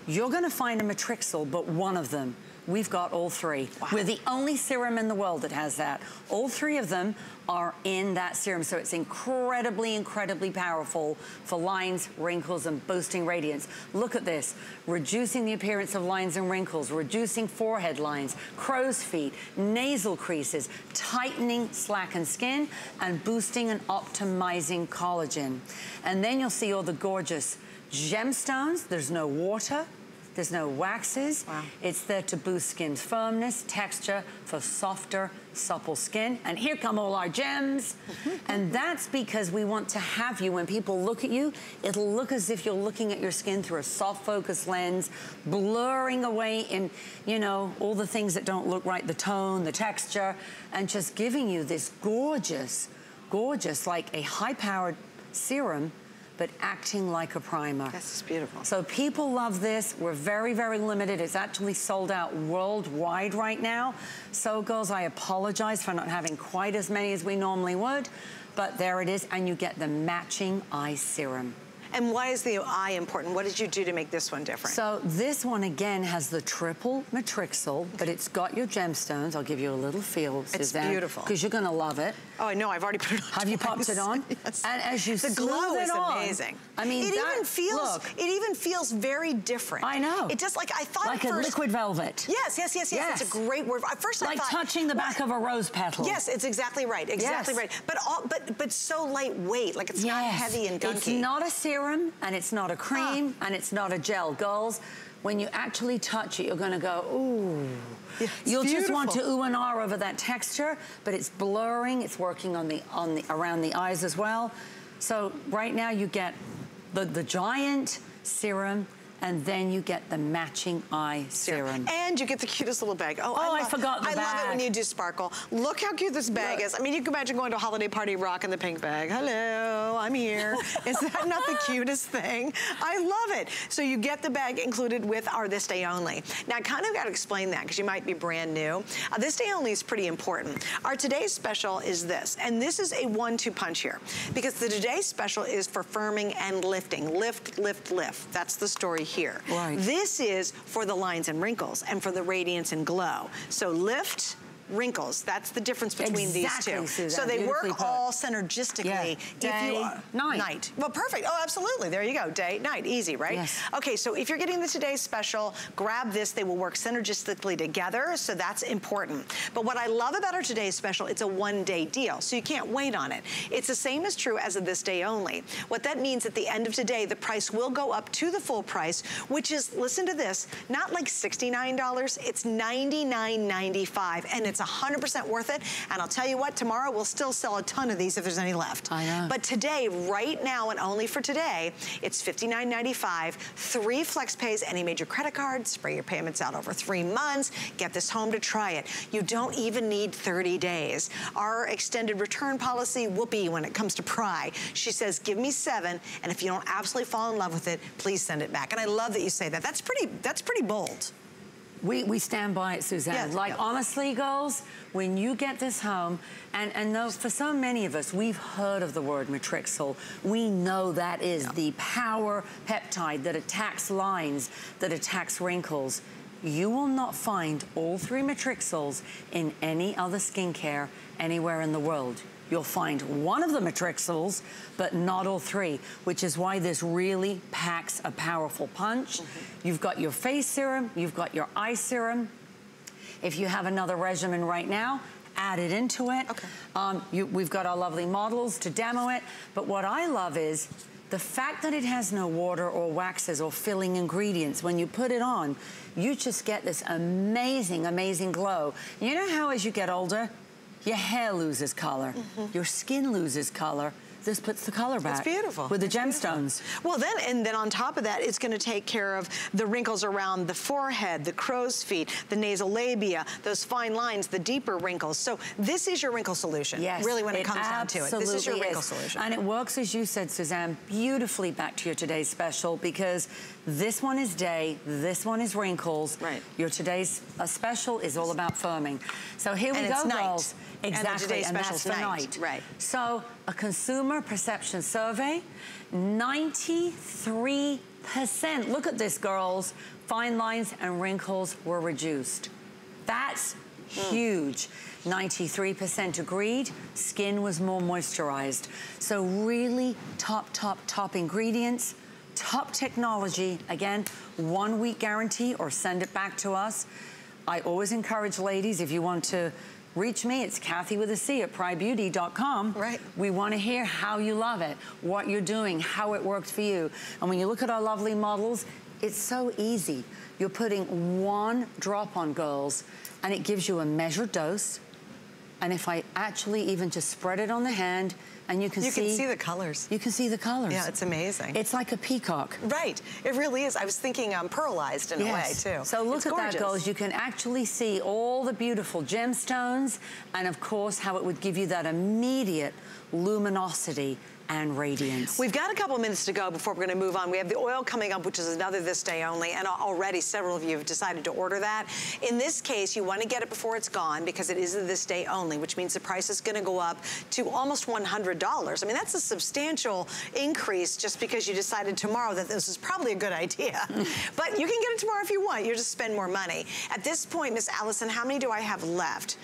you're gonna find a matrixyl, but one of them. We've got all three. We're the only serum in the world that has that. All three of them are in that serum, so it's incredibly, incredibly powerful for lines, wrinkles, and boosting radiance. Look at this, reducing the appearance of lines and wrinkles, reducing forehead lines, crow's feet, nasal creases, tightening slackened skin, and boosting and optimizing collagen. And then you'll see all the gorgeous gemstones. There's no water. There's no waxes. It's there to boost skin's firmness, texture, for softer, supple skin. And here come all our gems. *laughs* and that's because we want to have you, when people look at you, it'll look as if you're looking at your skin through a soft focus lens, blurring away in, you know, all the things that don't look right, the tone, the texture, and just giving you this gorgeous, gorgeous, like a high-powered serum but acting like a primer. This is beautiful. So people love this. We're very, very limited. It's actually sold out worldwide right now. So girls, I apologize for not having quite as many as we normally would, but there it is, and you get the matching eye serum. And why is the eye important? What did you do to make this one different? So this one again has the triple matrixyl, but it's got your gemstones. I'll give you a little feel, It's Suzanne. beautiful. Because you're gonna love it. Oh, I know. I've already put it on. Have you popped it on? *laughs* Yes. And as you the glow is on, amazing. I mean, it that- even feels. look. it even feels very different. I know. It just like I thought Like at a first. liquid velvet. Yes, yes, yes, yes, It's a great word. At first, I thought. Like touching the back of a rose petal. Yes, it's exactly right. Exactly Yes. right. But all, but but so lightweight. Like it's not heavy and gunky. It's not a serum and it's not a cream and it's not a gel. Girls, when you actually touch it, you're gonna go, ooh. Yeah, You'll just want to beautiful. ooh and ah over that texture, but it's blurring. It's working on the on the around the eyes as well. So right now you get the the giant serum, and then you get the matching eye serum. And you get the cutest little bag. Oh, Oh, I love, forgot the I love it when you do sparkle. Look how cute this bag is. I mean, you can imagine going to a holiday party rocking the pink bag. Hello, I'm here. *laughs* is that not the cutest thing? I love it. So you get the bag included with our This Day Only. Now, I kind of got to explain that because you might be brand new. Uh, this Day Only is pretty important. Our today's special is this, and this is a one-two punch here because the today's special is for firming and lifting. Lift, lift, lift. That's the story here. Right. This is for the lines and wrinkles and for the radiance and glow. So lift, wrinkles. That's the difference between Exactly, these two. Suzanne, so they work put. all synergistically. Yeah. If Day, you are, night. Well, perfect. Oh, absolutely. There you go. Day, night. Easy, right? Yes. Okay, so if you're getting the today's special, grab this. They will work synergistically together, so that's important. But what I love about our today's special, it's a one-day deal, so you can't wait on it. It's the same as true as of this day only. What that means at the end of today, the price will go up to the full price, which is, listen to this, not like $69, it's $99.95, and it's 100% worth it. And I'll tell you what, tomorrow we'll still sell a ton of these if there's any left. I know. But today, right now, and only for today, it's $59.95, three flex pays, any major credit card, spray your payments out over three months, get this home to try it. You don't even need 30 days. Our extended return policy, whoopee, when it comes to Prai, she says, give me seven, and if you don't absolutely fall in love with it, please send it back. And I love that you say that. That's pretty, that's pretty bold. We, we stand by it, Suzanne. Yes, like, yeah. honestly, girls, when you get this home, and, and those, for so many of us, we've heard of the word matrixyl. We know that is the power peptide that attacks lines, that attacks wrinkles. You will not find all three matrixyls in any other skincare anywhere in the world. You'll find one of the matrixyls, but not all three, which is why this really packs a powerful punch. You've got your face serum, you've got your eye serum. If you have another regimen right now, add it into it. Okay. Um, you, we've got our lovely models to demo it. But what I love is the fact that it has no water or waxes or filling ingredients. When you put it on, you just get this amazing, amazing glow. You know how as you get older, Your hair loses color. Mm-hmm. Your skin loses color. This puts the color back. It's beautiful. With the It's beautiful. gemstones. Well, then, and then on top of that, it's going to take care of the wrinkles around the forehead, the crow's feet, the nasal labia, those fine lines, the deeper wrinkles. So this is your wrinkle solution. Yes, Really, when it, comes down to it. This is your wrinkle is. solution. And it works, as you said, Suzanne, beautifully back to your today's special because this one is day, this one is wrinkles. Right. Your today's special is all about firming. So here we And go, night. And the Exactly, today's and, that's night. night. Right. So a consumer perception survey, 93%. Look at this, girls. Fine lines and wrinkles were reduced. That's hmm. huge. 93% agreed, skin was more moisturized. So really top, top, top ingredients, top technology. Again, one week guarantee or send it back to us. I always encourage ladies, if you want to reach me, it's Kathy with a C at praibeauty.com. Right. We want to hear how you love it, what you're doing, how it worked for you. And when you look at our lovely models, it's so easy. You're putting one drop on girls and it gives you a measured dose. And if I actually even just spread it on the hand and you can you see- can see the colors. You can see the colors. Yeah, it's amazing. It's like a peacock. Right. It really is. I was thinking um, pearlized in Yes. a way, too. So look It's at gorgeous. that, girls. You can actually see all the beautiful gemstones and, of course, how it would give you that immediate luminosity and radiance. We've got a couple minutes to go before we're going to move on. We have the oil coming up, which is another this day only, and already several of you have decided to order that. In this case, you want to get it before it's gone because it is a this day only, which means the price is going to go up to almost $100. I mean, that's a substantial increase just because you decided tomorrow that this is probably a good idea. *laughs* but you can get it tomorrow if you want. You just spend more money. At this point, Miss Allison, how many do I have left?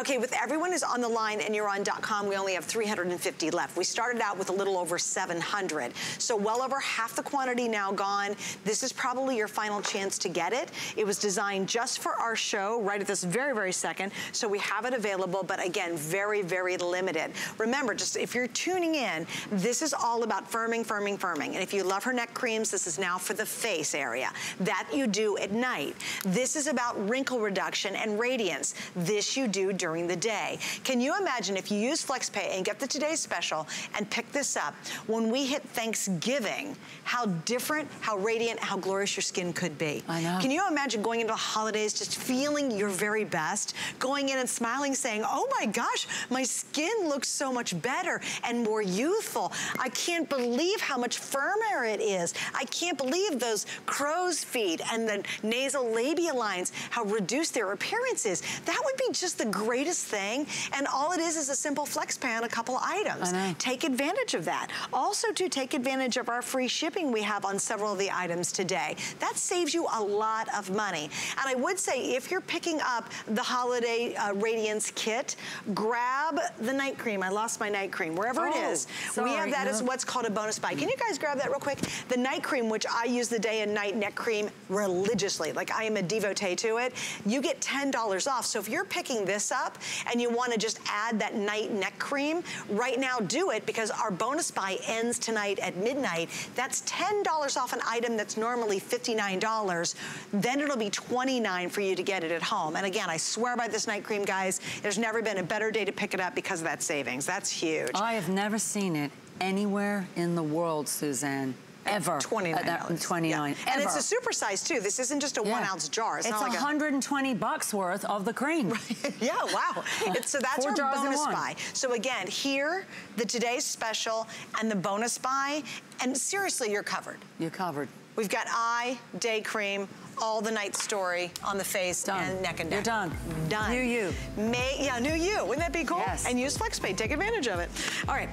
Okay, with everyone who's on the line and you're on .com, we only have 350 left. We started out with a little over 700. So well over half the quantity now gone. This is probably your final chance to get it. It was designed just for our show right at this very, very second. So we have it available, but again, very, very limited. Remember, just if you're tuning in, this is all about firming, firming, firming. And if you love her neck creams, this is now for the face area. That you do at night. This is about wrinkle reduction and radiance. This you do during the day. Can you imagine if you use FlexPay and get the Today Special and pick this up, when we hit Thanksgiving, how different, how radiant, how glorious your skin could be. I know. Can you imagine going into the holidays just feeling your very best, going in and smiling saying, oh my gosh, my skin looks so much better and more youthful. I can't believe how much firmer it is. I can't believe those crow's feet and the nasal labia lines, how reduced their appearance is. That would be just the greatest thing. And all it is is a simple flex pay on a couple items. Take advantage of that. Also to take advantage of our free shipping we have on several of the items today. That saves you a lot of money. And I would say if you're picking up the holiday uh, radiance kit, grab the night cream. I lost my night cream, wherever it Oh, is. we have that as what's called a bonus buy. Can you guys grab that real quick? The night cream, which I use the day and night neck cream religiously, like I am a devotee to it, you get $10 off. So if you're picking this up and you want to just add that night neck cream, right now do it because our bonus buy ends tonight at midnight. That's $10 off an item that's normally $59. Then it'll be 29 for you to get it at home. And again, I swear by this night cream, guys, there's never been a better day to pick it up because of that savings. That's huge. I have never seen it anywhere in the world, Suzanne. Ever. $29. That- 29 And it's a super size too. This isn't just a Yeah. one ounce jar. It's, It's, like a 120 bucks worth of the cream. Right. *laughs* yeah, wow. *laughs* It's, so that's Four our bonus buy. So again, here, the today's special and the bonus buy, and seriously, you're covered. You're covered. We've got eye, day cream, all the night story on the face Done. and neck and neck. You're done. Done. New you. May, yeah, new you. Wouldn't that be cool? Yes. And use FlexPay. Take advantage of it. All right.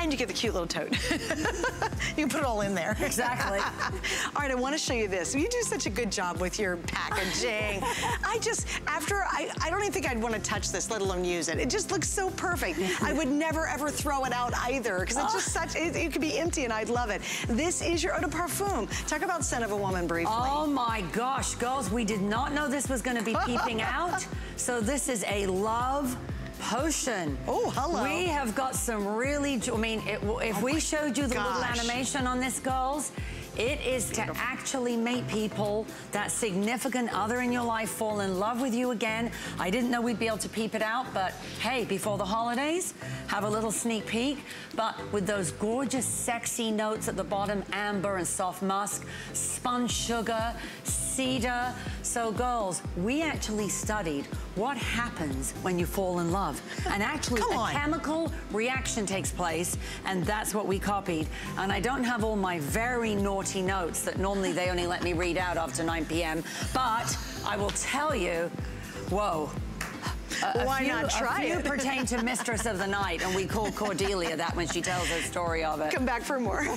And you get the cute little tote. *laughs* you put it all in there. Exactly. *laughs* all right, I want to show you this. You do such a good job with your packaging. I just, after, I, I don't even think I'd want to touch this, let alone use it. It just looks so perfect. I would never ever throw it out either because it's just oh. such, it, it could be empty and I'd love it. This is your eau de parfum. Talk about scent of a woman briefly. Oh my gosh, girls, we did not know this was gonna be peeping *laughs* out. So this is a love potion. Oh, hello. We have got some really, I mean, it, if we showed you the little animation on this, girls, It is to actually make people, that significant other in your life, fall in love with you again. I didn't know we'd be able to peep it out, but hey, before the holidays, have a little sneak peek. But with those gorgeous, sexy notes at the bottom, amber and soft musk, spun sugar, cedar. So girls, we actually studied what happens when you fall in love. And actually a chemical reaction takes place and that's what we copied. And I don't have all my very naughty notes that normally they only let me read out after 9 p.m. But I will tell you, whoa, a, Why few, not try a few it? pertain to Mistress of the Night, and we call Cordelia that when she tells her story of it. Come back for more. *laughs*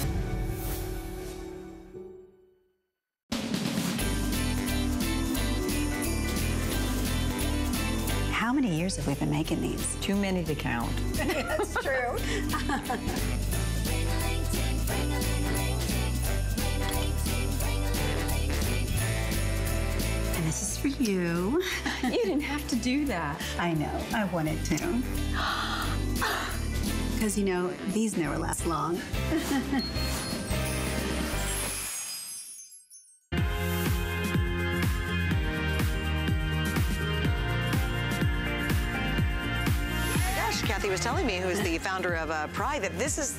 Years have we been making these? Too many to count. *laughs* That's true. *laughs* and this is for you. You didn't have to do that. I know, I wanted to. *gasps* Because, you know, these never last long. *laughs* was telling me, who is the founder of uh, Pride, that this is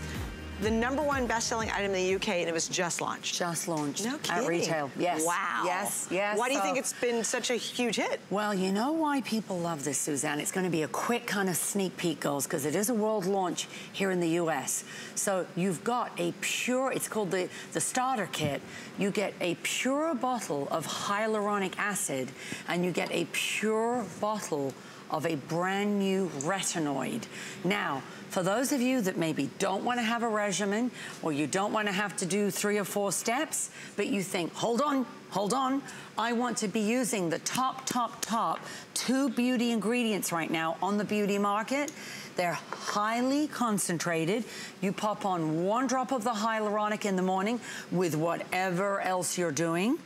the number one best-selling item in the UK, and it was just launched. Just launched. No kidding. At retail, yes. Wow. Yes, yes. Why do you So- think it's been such a huge hit? Well, you know why people love this, Suzanne? It's going to be a quick kind of sneak peek, girls, because it is a world launch here in the U.S. So you've got a pure, it's called the, the starter kit. You get a pure bottle of hyaluronic acid, and you get a pure bottle of a brand new retinoid. Now, for those of you that maybe don't want to have a regimen or you don't want to have to do three or four steps, but you think, hold on, hold on, I want to be using the top, top, top two beauty ingredients right now on the beauty market. They're highly concentrated. You pop on one drop of the hyaluronic in the morning with whatever else you're doing.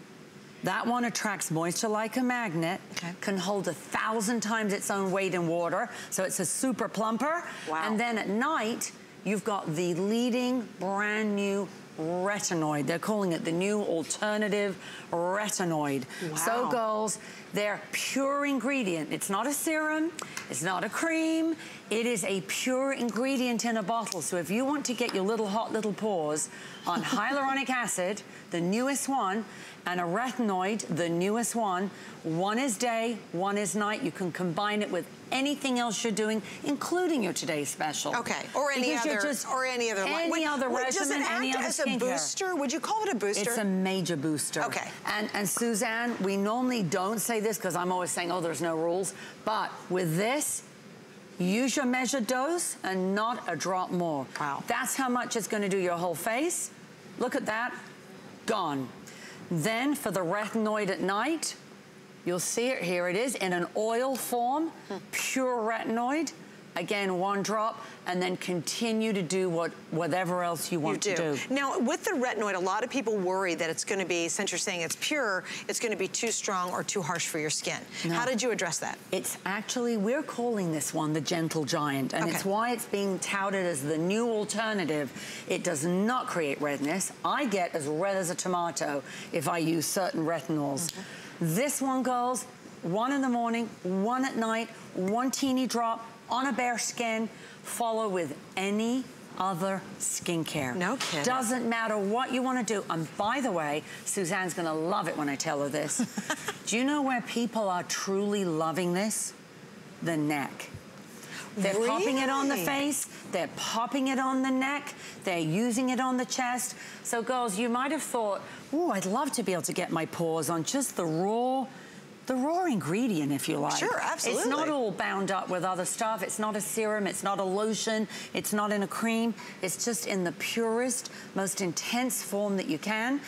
That one attracts moisture like a magnet, can hold a thousand times its own weight in water, so it's a super plumper. Wow. And then at night, you've got the leading brand new retinoid. They're calling it the new alternative retinoid. So Wow. girls, they're pure ingredient. It's not a serum, it's not a cream, it is a pure ingredient in a bottle. So if you want to get your little hot little paws on hyaluronic acid, the newest one, and a retinoid, the newest one, one is day, one is night. You can combine it with anything else you're doing, including your today's special. Okay, or any Because other, just- or any other, any Wait, other wait, regimen, Does it any act other as a booster? Would you call it a booster? It's a major booster. Okay. And, and Suzanne, we normally don't say this because I'm always saying, oh, there's no rules. But with this, use your measured dose and not a drop more. Wow. That's how much it's going to do your whole face. Look at that. Gone. Then for the retinoid at night, you'll see it here. It is in an oil form, pure retinoid. Again, one drop, and then continue to do what whatever else you want you to do. Now, with the retinoid, a lot of people worry that it's going to be, since you're saying it's pure, it's going to be too strong or too harsh for your skin. No. How did you address that? It's actually, we're calling this one the gentle giant, and it's why it's being touted as the new alternative. It does not create redness. I get as red as a tomato if I use certain retinols. Mm-hmm. This one goes one in the morning, one at night, one teeny drop on a bare skin, follow with any other skincare. No kidding. Doesn't matter what you want to do. And by the way, Suzanne's going to love it when I tell her this. *laughs* do you know where people are truly loving this? The neck. They're popping it on the face, they're popping it on the neck, they're using it on the chest. So girls, you might have thought, ooh, I'd love to be able to get my paws on just the raw, the raw ingredient, if you like. Sure, absolutely. It's not all bound up with other stuff. It's not a serum, it's not a lotion, it's not in a cream. It's just in the purest, most intense form that you can.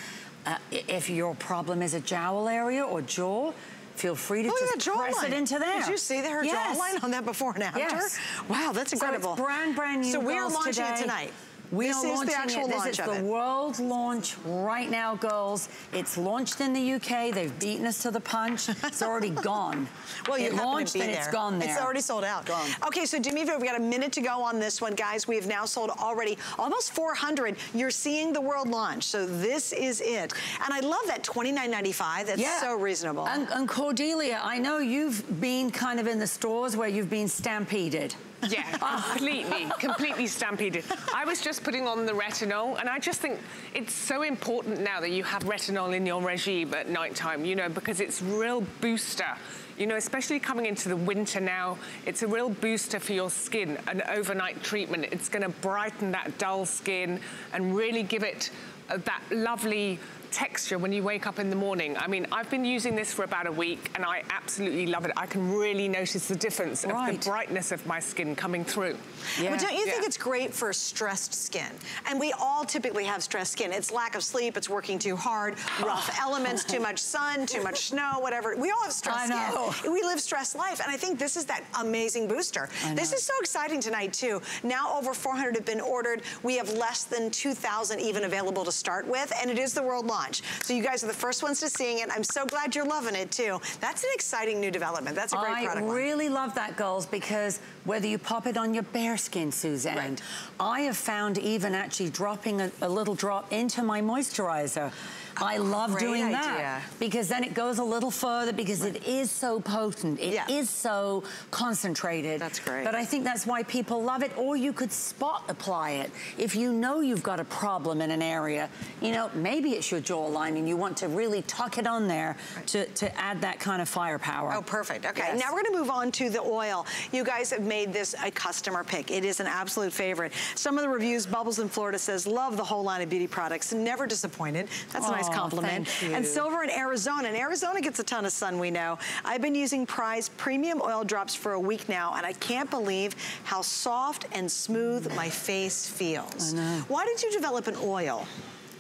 Uh, if your problem is a jowl area or jaw, feel free to Look at just press it into there. Did you see her Yes. jawline on that before and after? Yes. Wow, that's incredible. So it's brand, brand new So we are launching today. it tonight. We this are is launching the actual it. This launch is the it. world launch right now, girls. It's launched in the UK. They've beaten us to the punch. It's already *laughs* gone. Well, you it launched to be and there. it's gone there. It's already sold out. Gone. Okay, so do me a favor. We got a minute to go on this one, guys. We have now sold already almost 400. You're seeing the world launch, so this is it. And I love that $29.95. That's so reasonable. And, and Cordelia, I know you've been kind of in the stores where you've been stampeded. Yeah, *laughs* completely, completely stampeded. I was just putting on the retinol, and I just think it's so important now that you have retinol in your regime at night time, you know, because it's real booster. You know, especially coming into the winter now, it's a real booster for your skin, an overnight treatment. It's gonna brighten that dull skin and really give it uh, that lovely texture when you wake up in the morning. I mean, I've been using this for about a week and I absolutely love it. I can really notice the difference of the brightness of my skin coming through. But don't you think it's great for stressed skin? And we all typically have stressed skin. It's lack of sleep, it's working too hard, rough *sighs* elements, too much sun, too much snow, whatever. We all have stressed I know. skin. We live stressed life. And I think this is that amazing booster. This is so exciting tonight, too. Now over 400 have been ordered. We have less than 2,000 even available to start with. And it is the world launch. So you guys are the first ones to seeing it. I'm so glad you're loving it, too. That's an exciting new development. That's a great I product line. really love that, girls, because whether you pop it on your bare skin, Suzanne, I have found even actually dropping a, a little drop into my moisturizer. I *laughs* love great doing that because then it goes a little further because it is so potent. It is so concentrated. That's great. But I think that's why people love it. Or you could spot apply it. If you know you've got a problem in an area, you know, maybe it's your jawline and you want to really tuck it on there to, to add that kind of firepower. Oh, perfect. Okay, Yes. now we're gonna move on to the oil. You guys have made this a customer pick. It is an absolute favorite. Some of the reviews, Bubbles in Florida says, love the whole line of beauty products, never disappointed. That's a nice Aw, compliment. And Silver in Arizona, and Arizona gets a ton of sun, we know. I've been using Prai's Premium Oil Drops for a week now, and I can't believe how soft and smooth my face feels. Why did you develop an oil?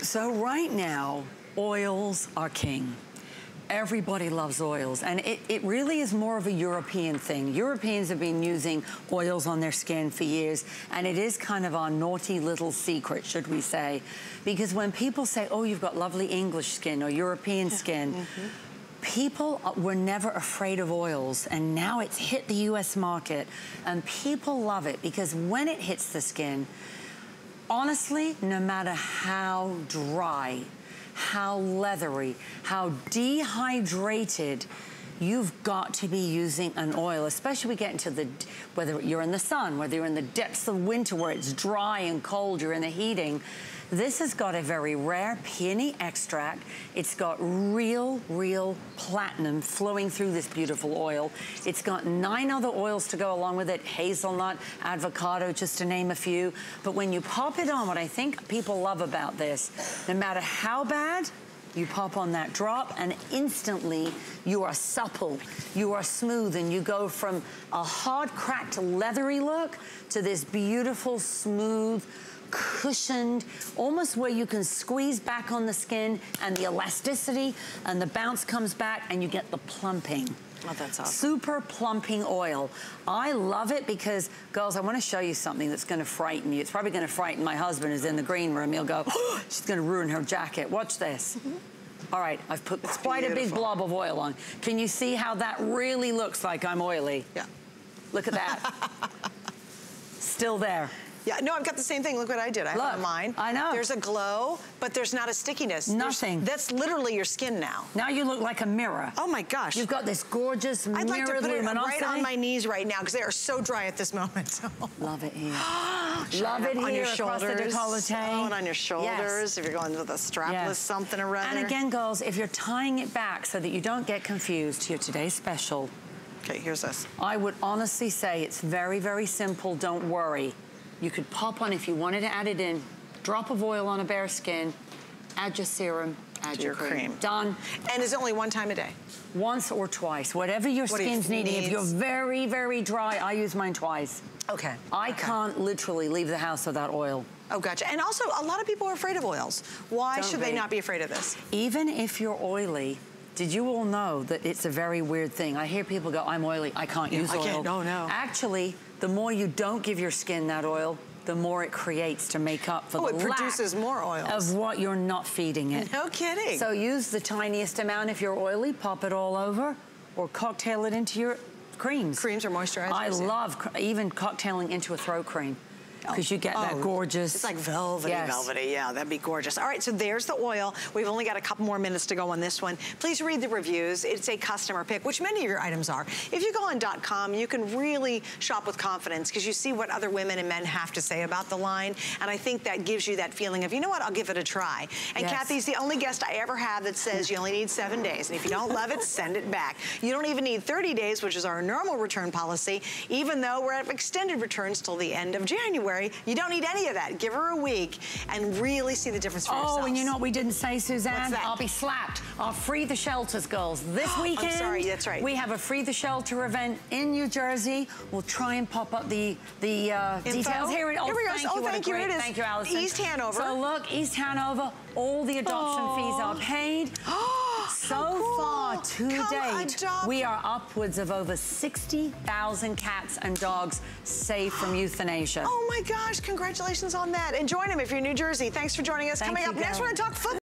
So right now, oils are king. Everybody loves oils, and it, it really is more of a European thing. Europeans have been using oils on their skin for years, and it is kind of our naughty little secret, should we say. Because when people say, oh, you've got lovely English skin or European skin, people uh, were never afraid of oils and now it's hit the US market and people love it because when it hits the skin, honestly, no matter how dry, how leathery, how dehydrated, you've got to be using an oil, especially we get into the, whether you're in the sun, whether you're in the depths of winter where it's dry and cold, you're in the heating. This has got a very rare peony extract. It's got real, real platinum flowing through this beautiful oil. It's got nine other oils to go along with it, hazelnut, avocado, just to name a few. But when you pop it on, what I think people love about this, no matter how bad, you pop on that drop and instantly you are supple, you are smooth, and you go from a hard, cracked, leathery look to this beautiful, smooth, cushioned, almost where you can squeeze back on the skin and the elasticity and the bounce comes back and you get the plumping. Oh, that's awesome. Super plumping oil. I love it because, girls, I want to show you something that's going to frighten you. It's probably going to frighten my husband who's in the green room. He'll go, oh, *gasps* she's going to ruin her jacket. Watch this. Mm-hmm. All right, I've put quite a big blob of oil on. Can you see how that really looks like I'm oily? Yeah. Look at that. *laughs* Still there. Yeah, no, I've got the same thing. Look what I did. I have Look, mine. I know. There's a glow, but there's not a stickiness. There's- Nothing. that's literally your skin now. Now you look like a mirror. Oh my gosh. You've got this gorgeous mirror I'd like to put it right on my knees right now because they are so dry at this moment. *laughs* Love it here. *gasps* Love it on here your across the shoulders. décolleté. Oh, and on your shoulders if you're going with a strapless Yes. something or other. And again, girls, if you're tying it back so that you don't get confused your today's special, Okay, here's this. I would honestly say it's very, very simple. Don't worry. You could pop on if you wanted to add it in. Drop of oil on a bare skin, add your serum, add your, your cream. cream. Done. And is it only one time a day? Once or twice, whatever your What skin's needing. If you're very, very dry, I use mine twice. Okay. I can't literally leave the house without oil. Oh, gotcha. And also, a lot of people are afraid of oils. Why Don't should they not be afraid of this? Even if you're oily, did you all know that it's a very weird thing? I hear people go, I'm oily, I can't Yeah, use I oil. can't- no, no. Actually, the more you don't give your skin that oil, the more it creates to make up for Oh, the it produces lack more oils. of what you're not feeding it. No kidding. So use the tiniest amount if you're oily, pop it all over, or cocktail it into your creams. Creams or moisturizers, I yeah. love cr- even cocktailing into a throat cream Oh, because you get that Oh, gorgeous. It's like velvety, Yes. velvety. Yeah, that'd be gorgeous. All right, so there's the oil. We've only got a couple more minutes to go on this one. Please read the reviews. It's a customer pick, which many of your items are. If you go on .com, you can really shop with confidence because you see what other women and men have to say about the line. And I think that gives you that feeling of, you know what, I'll give it a try. And Yes. Kathy's the only guest I ever have that says you only need seven days. And if you don't love it, send it back. You don't even need 30 days, which is our normal return policy, even though we're at extended returns till the end of January. You don't need any of that. Give her a week and really see the difference for Oh, yourself. Oh, and you know what we didn't say, Suzanne? What's that? I'll be slapped. I'll free the shelters, girls. This weekend, *gasps* I'm sorry, that's right. We have a free the shelter event in New Jersey. We'll try and pop up the the uh, details here. Oh, Here we go. Thank Oh, you. Thank you. great- It is Thank you, Allison. East Hanover. So look, East Hanover. All the adoption Aw. fees are paid. *gasps* so cool. far to Come date, adopt. we are upwards of over 60,000 cats and dogs saved from euthanasia. Oh my gosh, congratulations on that. And join him if you're in New Jersey. Thanks for joining us. Thank Coming up next, we're going to talk football.